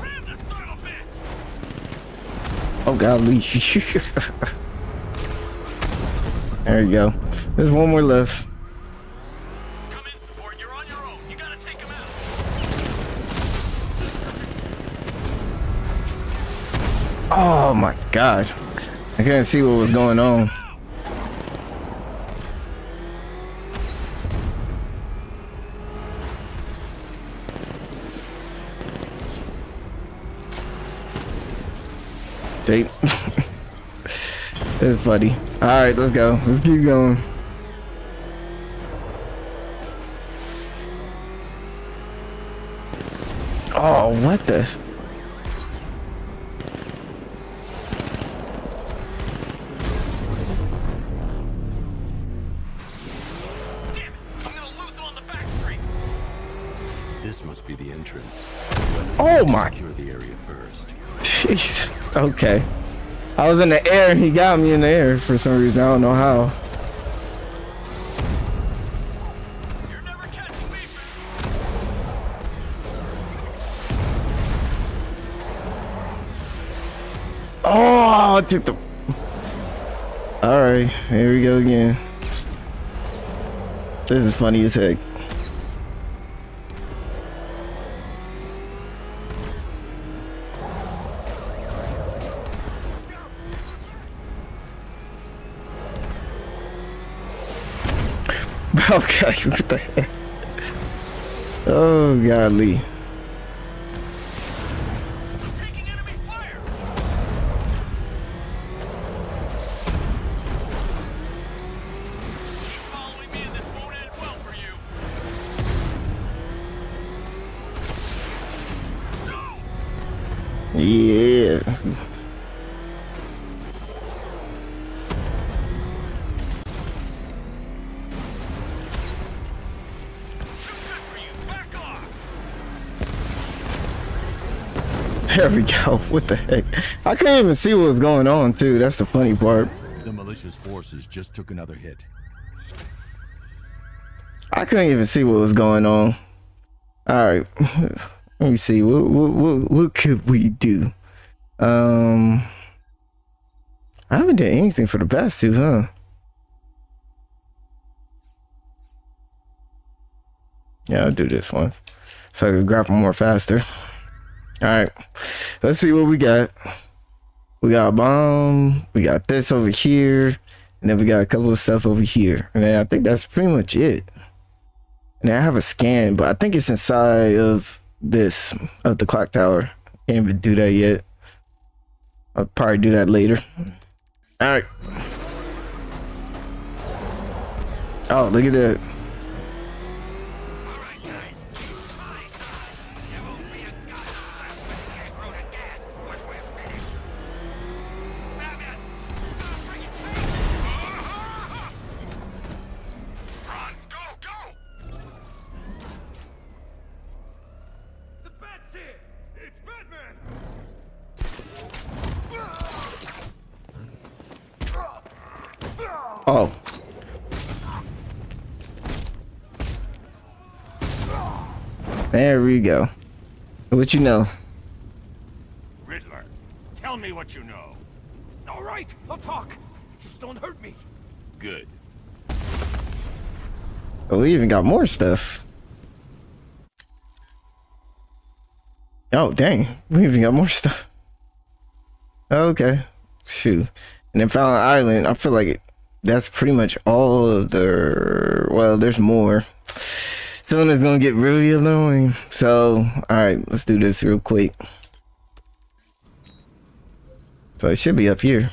Ram this son of a bitch. Oh golly. [laughs] there you go. There's one more left. Come in, support. You're on your own. You gotta take him out. Oh my god. I couldn't see what was going on. Tape. it's funny. Alright, let's go. Let's keep going. Oh, what the? Okay. I was in the air and he got me in the air for some reason. I don't know how. You're never catching me. Oh, I took the. All right, here we go again. This is funny as heck. Okay? [laughs] Oh, golly. There we go. [laughs] What the heck? I couldn't even see what was going on too. That's the funny part. The malicious forces just took another hit. I couldn't even see what was going on. All right. [laughs] Let me see. What what what, what could we do? Um, I haven't done anything for the past two, huh? Yeah, I'll do this one so I can grapple more faster. All right, let's see what we got. We got a bomb. We got this over here, and then we got a couple of stuff over here. And I think that's pretty much it. And I have a scan, but I think it's inside of this of the clock tower. Can't even do that yet. I'll probably do that later. All right. Oh, look at that. Oh. There we go. What you know? Riddler, tell me what you know. All right, I'll talk. Just don't hurt me. Good. Oh, we even got more stuff. Oh, dang. We even got more stuff. Okay. Shoot. And then Fallon Island, I feel like it, that's pretty much all of the. Well, there's more. Soon it's gonna get really annoying. So, alright, let's do this real quick. So it should be up here.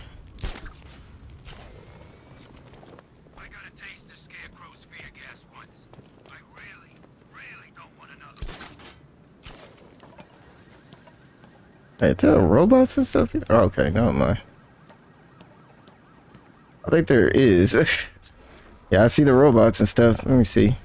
I got a taste of Scarecrow's fear gas once. I really, really there robots and stuff here? Oh, okay, never mind. I think there is. [laughs] yeah, I see the robots and stuff. Let me see.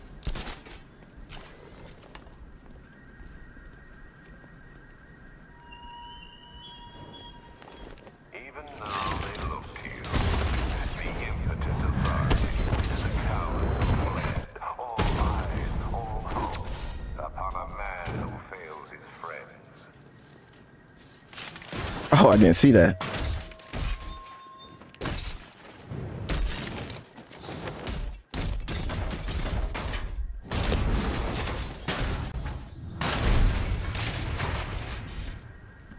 Oh, I didn't see to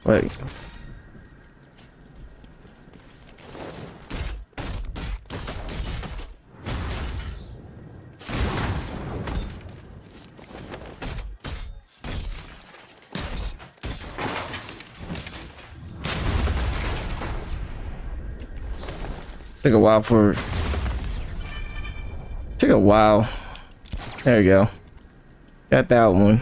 Wait. Take a while for. Take a while. There you go. Got that one.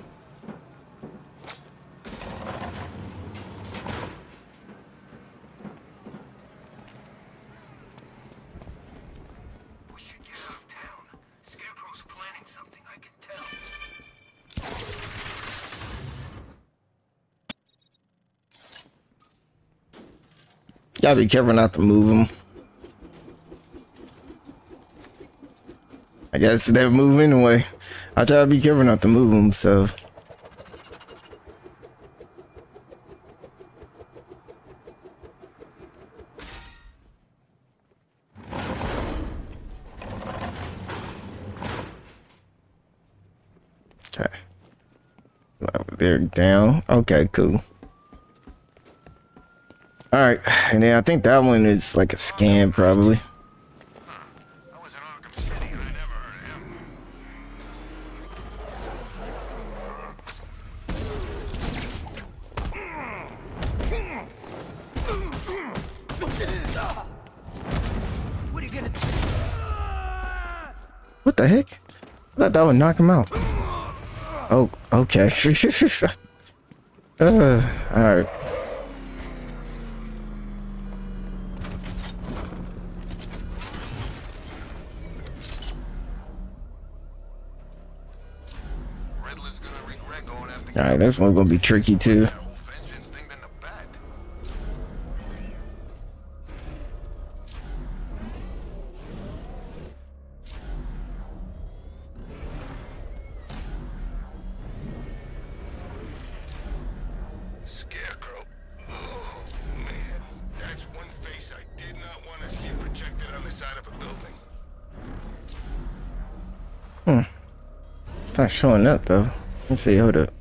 Gotta be careful not to move them. I guess they're moving anyway. I try to be careful not to move them, so. Okay. They're down. Okay, cool. And then I think that one is like a scam, probably. What the heck? I thought that would knock him out. Oh, okay. [laughs] uh, alright. Alright, this one's gonna be tricky too. that whole vengeance thing than the bat. Scarecrow. Oh, man. That's one face I did not want to see projected on the side of a building. Hmm. It's not showing up though. Let's see, hold up.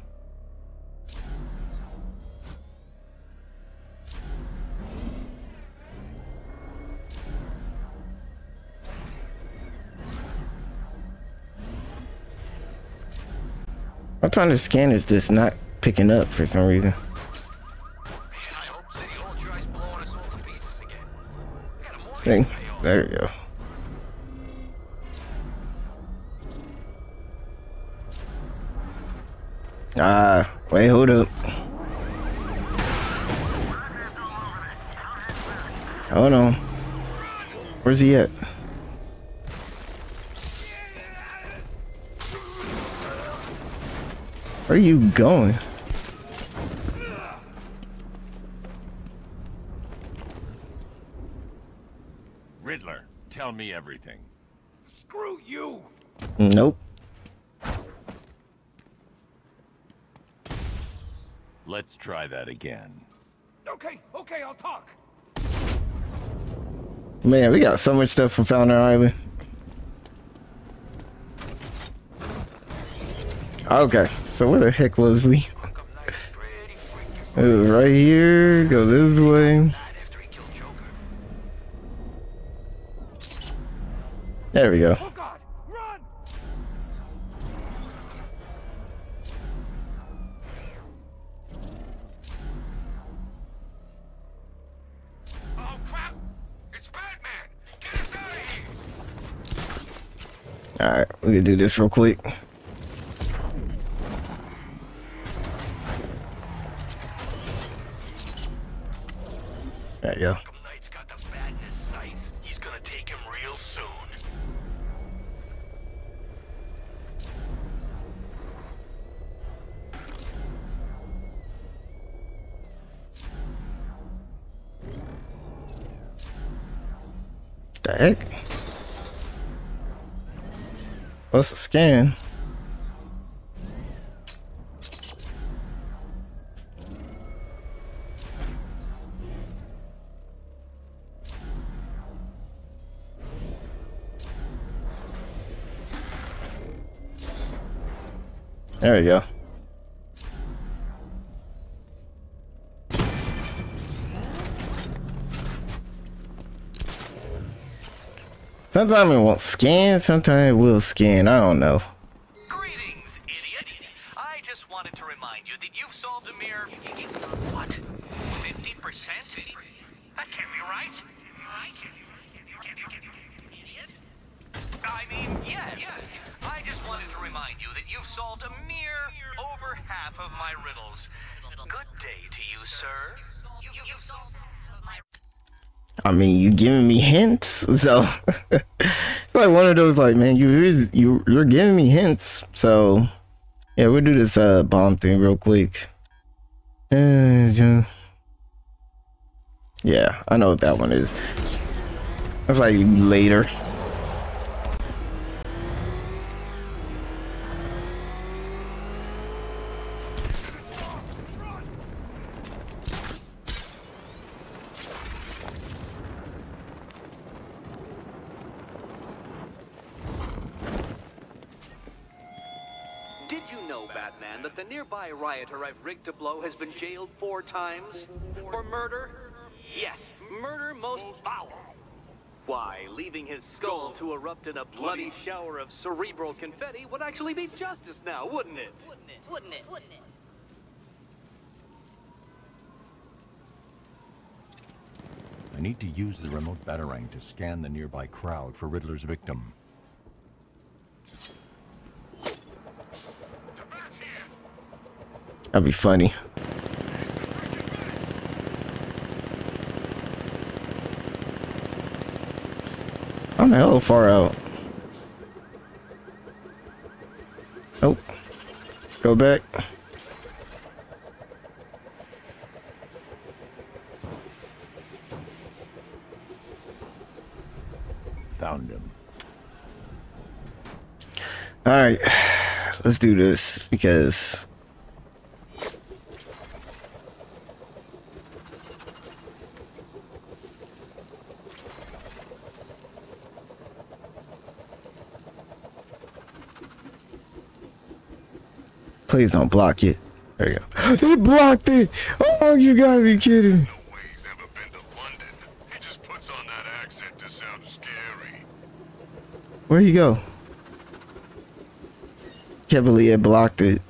I'm trying to scan is just not picking up for some reason. Thing. There you go. Ah, wait, hold up. Hold on. Where's he at? Where are you going? Riddler, tell me everything. Screw you! Nope. Let's try that again. Okay, okay, I'll talk. Man, we got so much stuff from Founder Island. Okay, so where the heck was we? It was right here. Go this way. There we go. Oh run! Oh, crap! It's Batman! Get us out of here! All right, we can do this real quick. Scan? Sometimes it won't scan, sometimes it will scan. I don't know. Greetings, idiot. I just wanted to remind you that you've solved a mere what? 50%? That can't be right. I mean, Yes. I just wanted to remind you that you've solved a mere over half of my riddles. Good day to you, sir. You, you, you've solved my I mean, you giving me hints, so [laughs] it's like one of those like, man, you you you're giving me hints. So yeah, we'll do this uh bomb thing real quick. Uh, yeah, I know what that one is. That's like later. Blow has been jailed four times? For murder? Yes, murder most foul. Why, leaving his skull to erupt in a bloody shower of cerebral confetti would actually be justice now, wouldn't it? Wouldn't it? Wouldn't it? I need to use the remote batarang to scan the nearby crowd for Riddler's victim. That'd be funny. I'm hell far out. Oh, let's go back. Found him. All right, [sighs] let's do this because please don't block it. There you go. It blocked it. Oh, you gotta be kidding. No way he's ever been to London. He just puts on that accent to sound scary. Where'd he go? Can't believe it blocked it.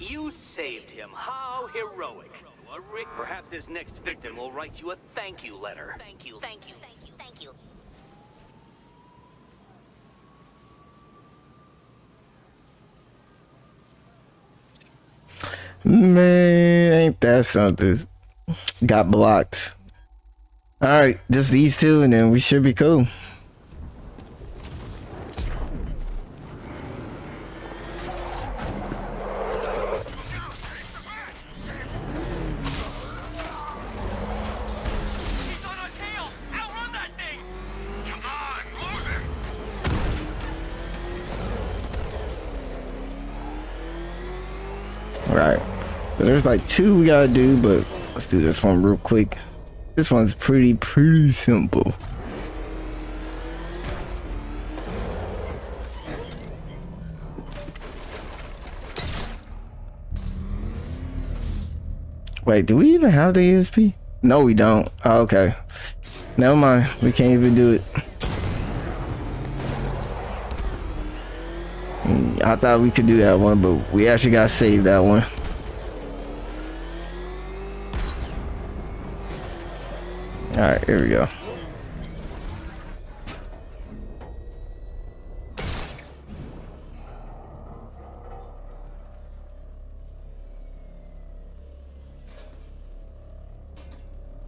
You saved him. How heroic. Perhaps his next victim will write you a thank you letter. Thank you. Thank you. Thank you. Thank you. Man, ain't that something? Got blocked. All right, just these two, and then we should be cool. Right, so there's like two we gotta do, but let's do this one real quick. This one's pretty, pretty simple. Wait, do we even have the ESP? No, we don't. Oh, okay. Never mind. We can't even do it. I thought we could do that one, but we actually got saved that one. Alright, here we go.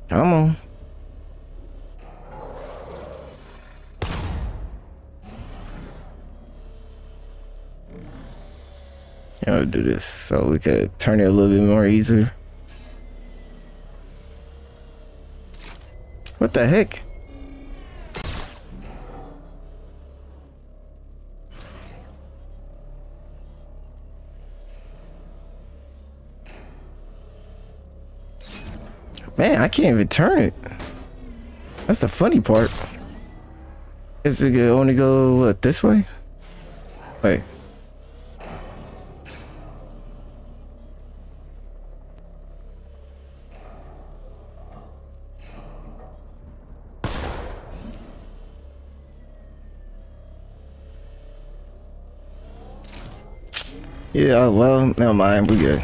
Come on. Yeah, I'll do this so we could turn it a little bit more easier. The heck? Man, I can't even turn it. That's the funny part. Is it only go what, this way? Wait. Yeah, well, never mind. We good.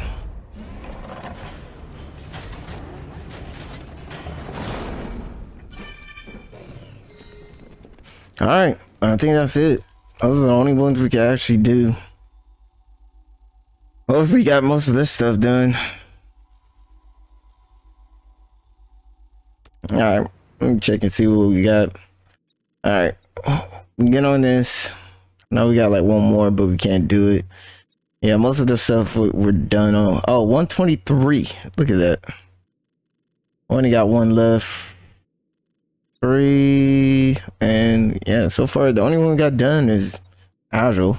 All right, I think that's it. Those are the only ones we can actually do. Hopefully, got most of this stuff done. All right, let me check and see what we got. All right, get on this. Now we got like one more, but we can't do it. Yeah, most of the stuff we're, done on. Oh, 123. Look at that. Only got one left. Three. And yeah, so far the only one we got done is Agile.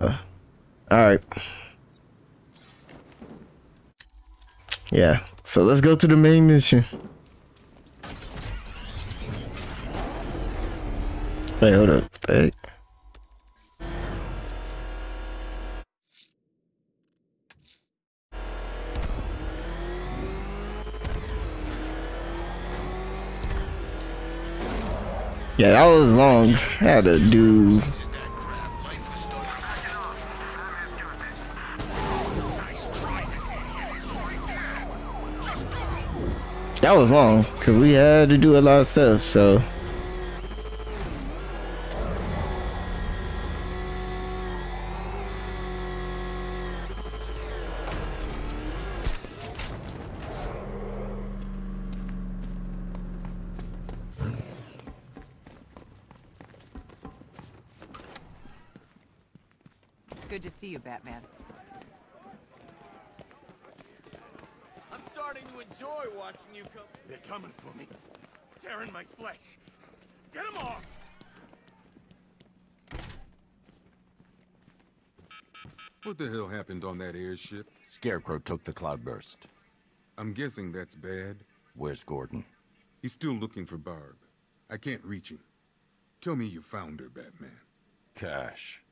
Uh, Alright. Yeah, so let's go to the main mission. Wait, hold up. Hey. Yeah, that was long. I had to do. That was long because we had to do a lot of stuff. So. Scarecrow took the cloudburst. I'm guessing that's bad. Where's Gordon? He's still looking for Barb. I can't reach him. Tell me you found her, Batman. Cash.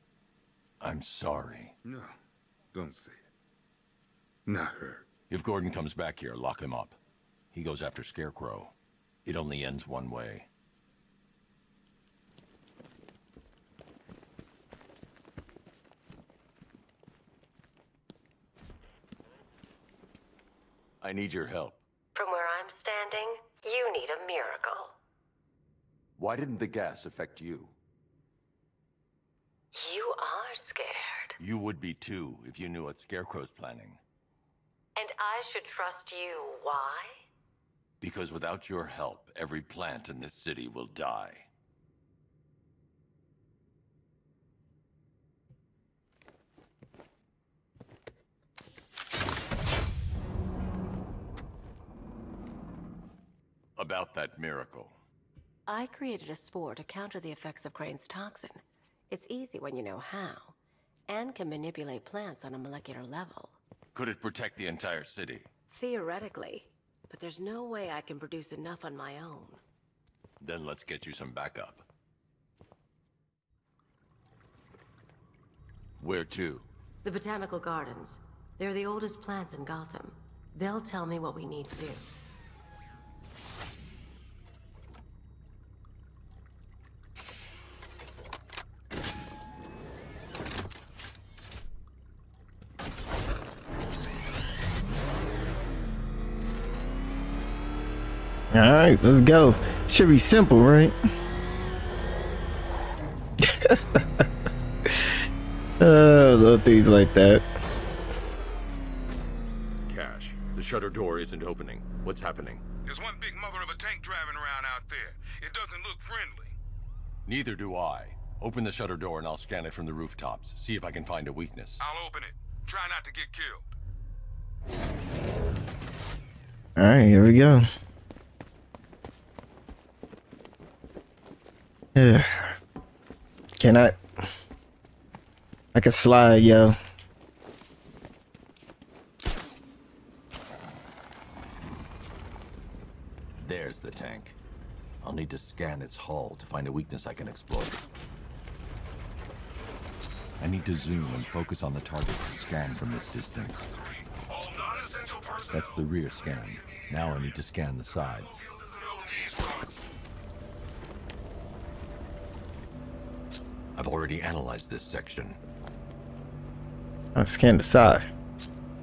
I'm sorry. No, don't say it. Not her. If Gordon comes back here, lock him up. He goes after Scarecrow. It only ends one way. I need your help. From where I'm standing, you need a miracle. Why didn't the gas affect you? You are scared. You would be too if you knew what Scarecrow's planning. And I should trust you. Why? Because without your help, every plant in this city will die. About that miracle. I created a spore to counter the effects of Crane's toxin. It's easy when you know how, and can manipulate plants on a molecular level. Could it protect the entire city? Theoretically, but there's no way I can produce enough on my own. Then let's get you some backup. Where to? The Botanical Gardens. They're the oldest plants in Gotham. They'll tell me what we need to do. All right, let's go. Should be simple, right? uh, [laughs] little things like that. Cash. The shutter door isn't opening. What's happening? There's one big mother of a tank driving around out there. It doesn't look friendly. Neither do I. Open the shutter door and I'll scan it from the rooftops. See if I can find a weakness. I'll open it. Try not to get killed. All right, here we go. Yeah. [sighs] Can I? I can slide, yo. There's the tank. I'll need to scan its hull to find a weakness I can exploit. I need to zoom and focus on the target to scan from this distance. That's the rear scan. Now I need to scan the sides. I've already analyzed this section. I scanned the side.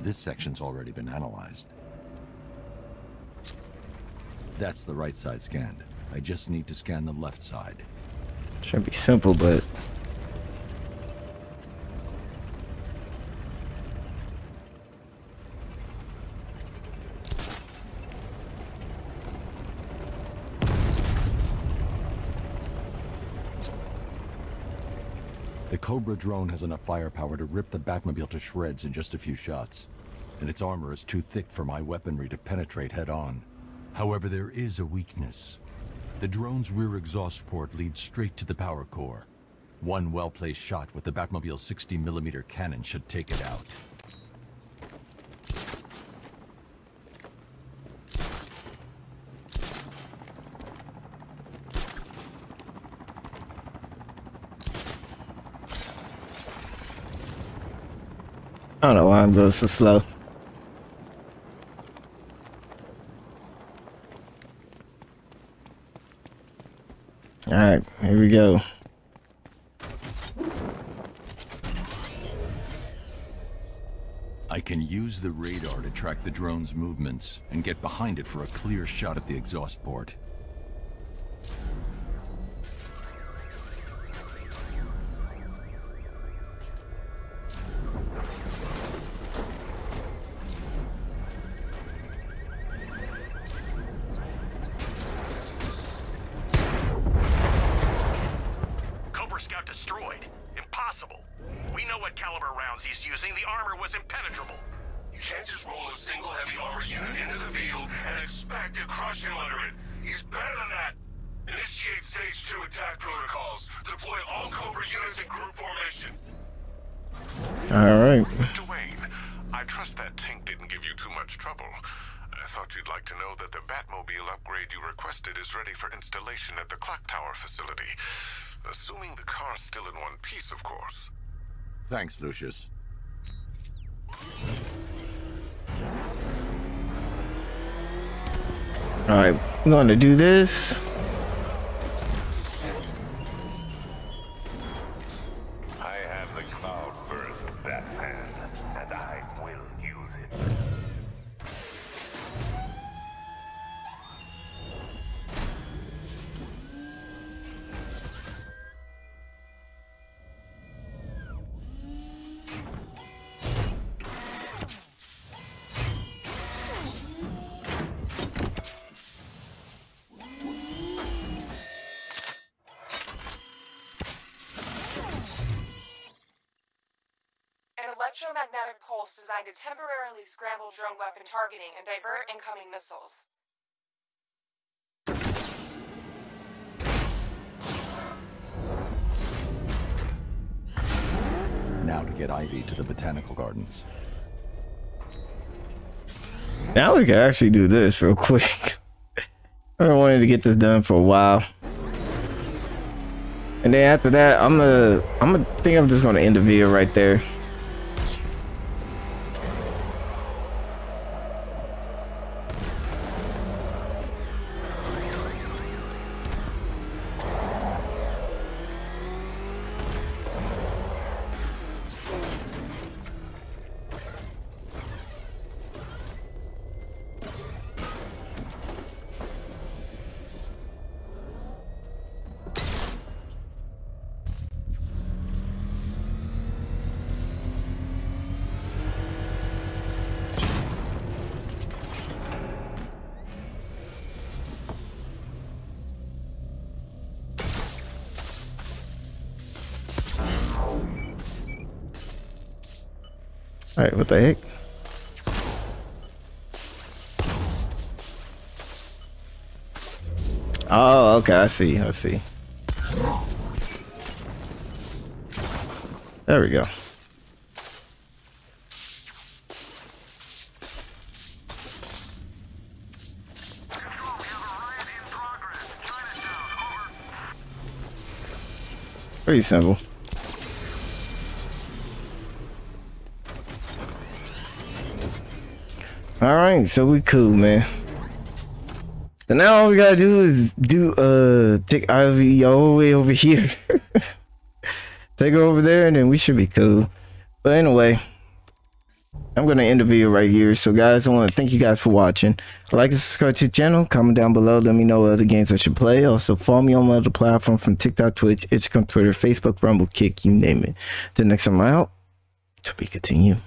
This section's already been analyzed. That's the right side scanned. I just need to scan the left side. Should be simple, but Cobra drone has enough firepower to rip the Batmobile to shreds in just a few shots. And its armor is too thick for my weaponry to penetrate head-on. However, there is a weakness. The drone's rear exhaust port leads straight to the power core. One well-placed shot with the Batmobile's 60mm cannon should take it out. I'm going so slow. Alright, here we go. I can use the radar to track the drone's movements and get behind it for a clear shot at the exhaust port. Thanks, Lucius. Alright, I'm going to do this. Incoming missiles. Now to get Ivy to the Botanical Gardens. Now we can actually do this real quick. [laughs] I've been wanting to get this done for a while. And then after that, I'm gonna, I'm gonna think I'm just gonna end the video right there. What the heck? Oh, okay, I see, I see. There we go. Pretty simple. All right, so we cool, man. So now all we gotta do is do uh take Ivy all the way over [laughs] here. take her over there, and then we should be cool. But anyway, I'm gonna end the video right here. So guys, I want to thank you guys for watching. Like and subscribe to the channel. Comment down below. Let me know what other games I should play. Also follow me on my other platform from TikTok, Twitch, Instagram, Twitter, Facebook, Rumble, Kick, you name it. Till next time I'm out. To be continued.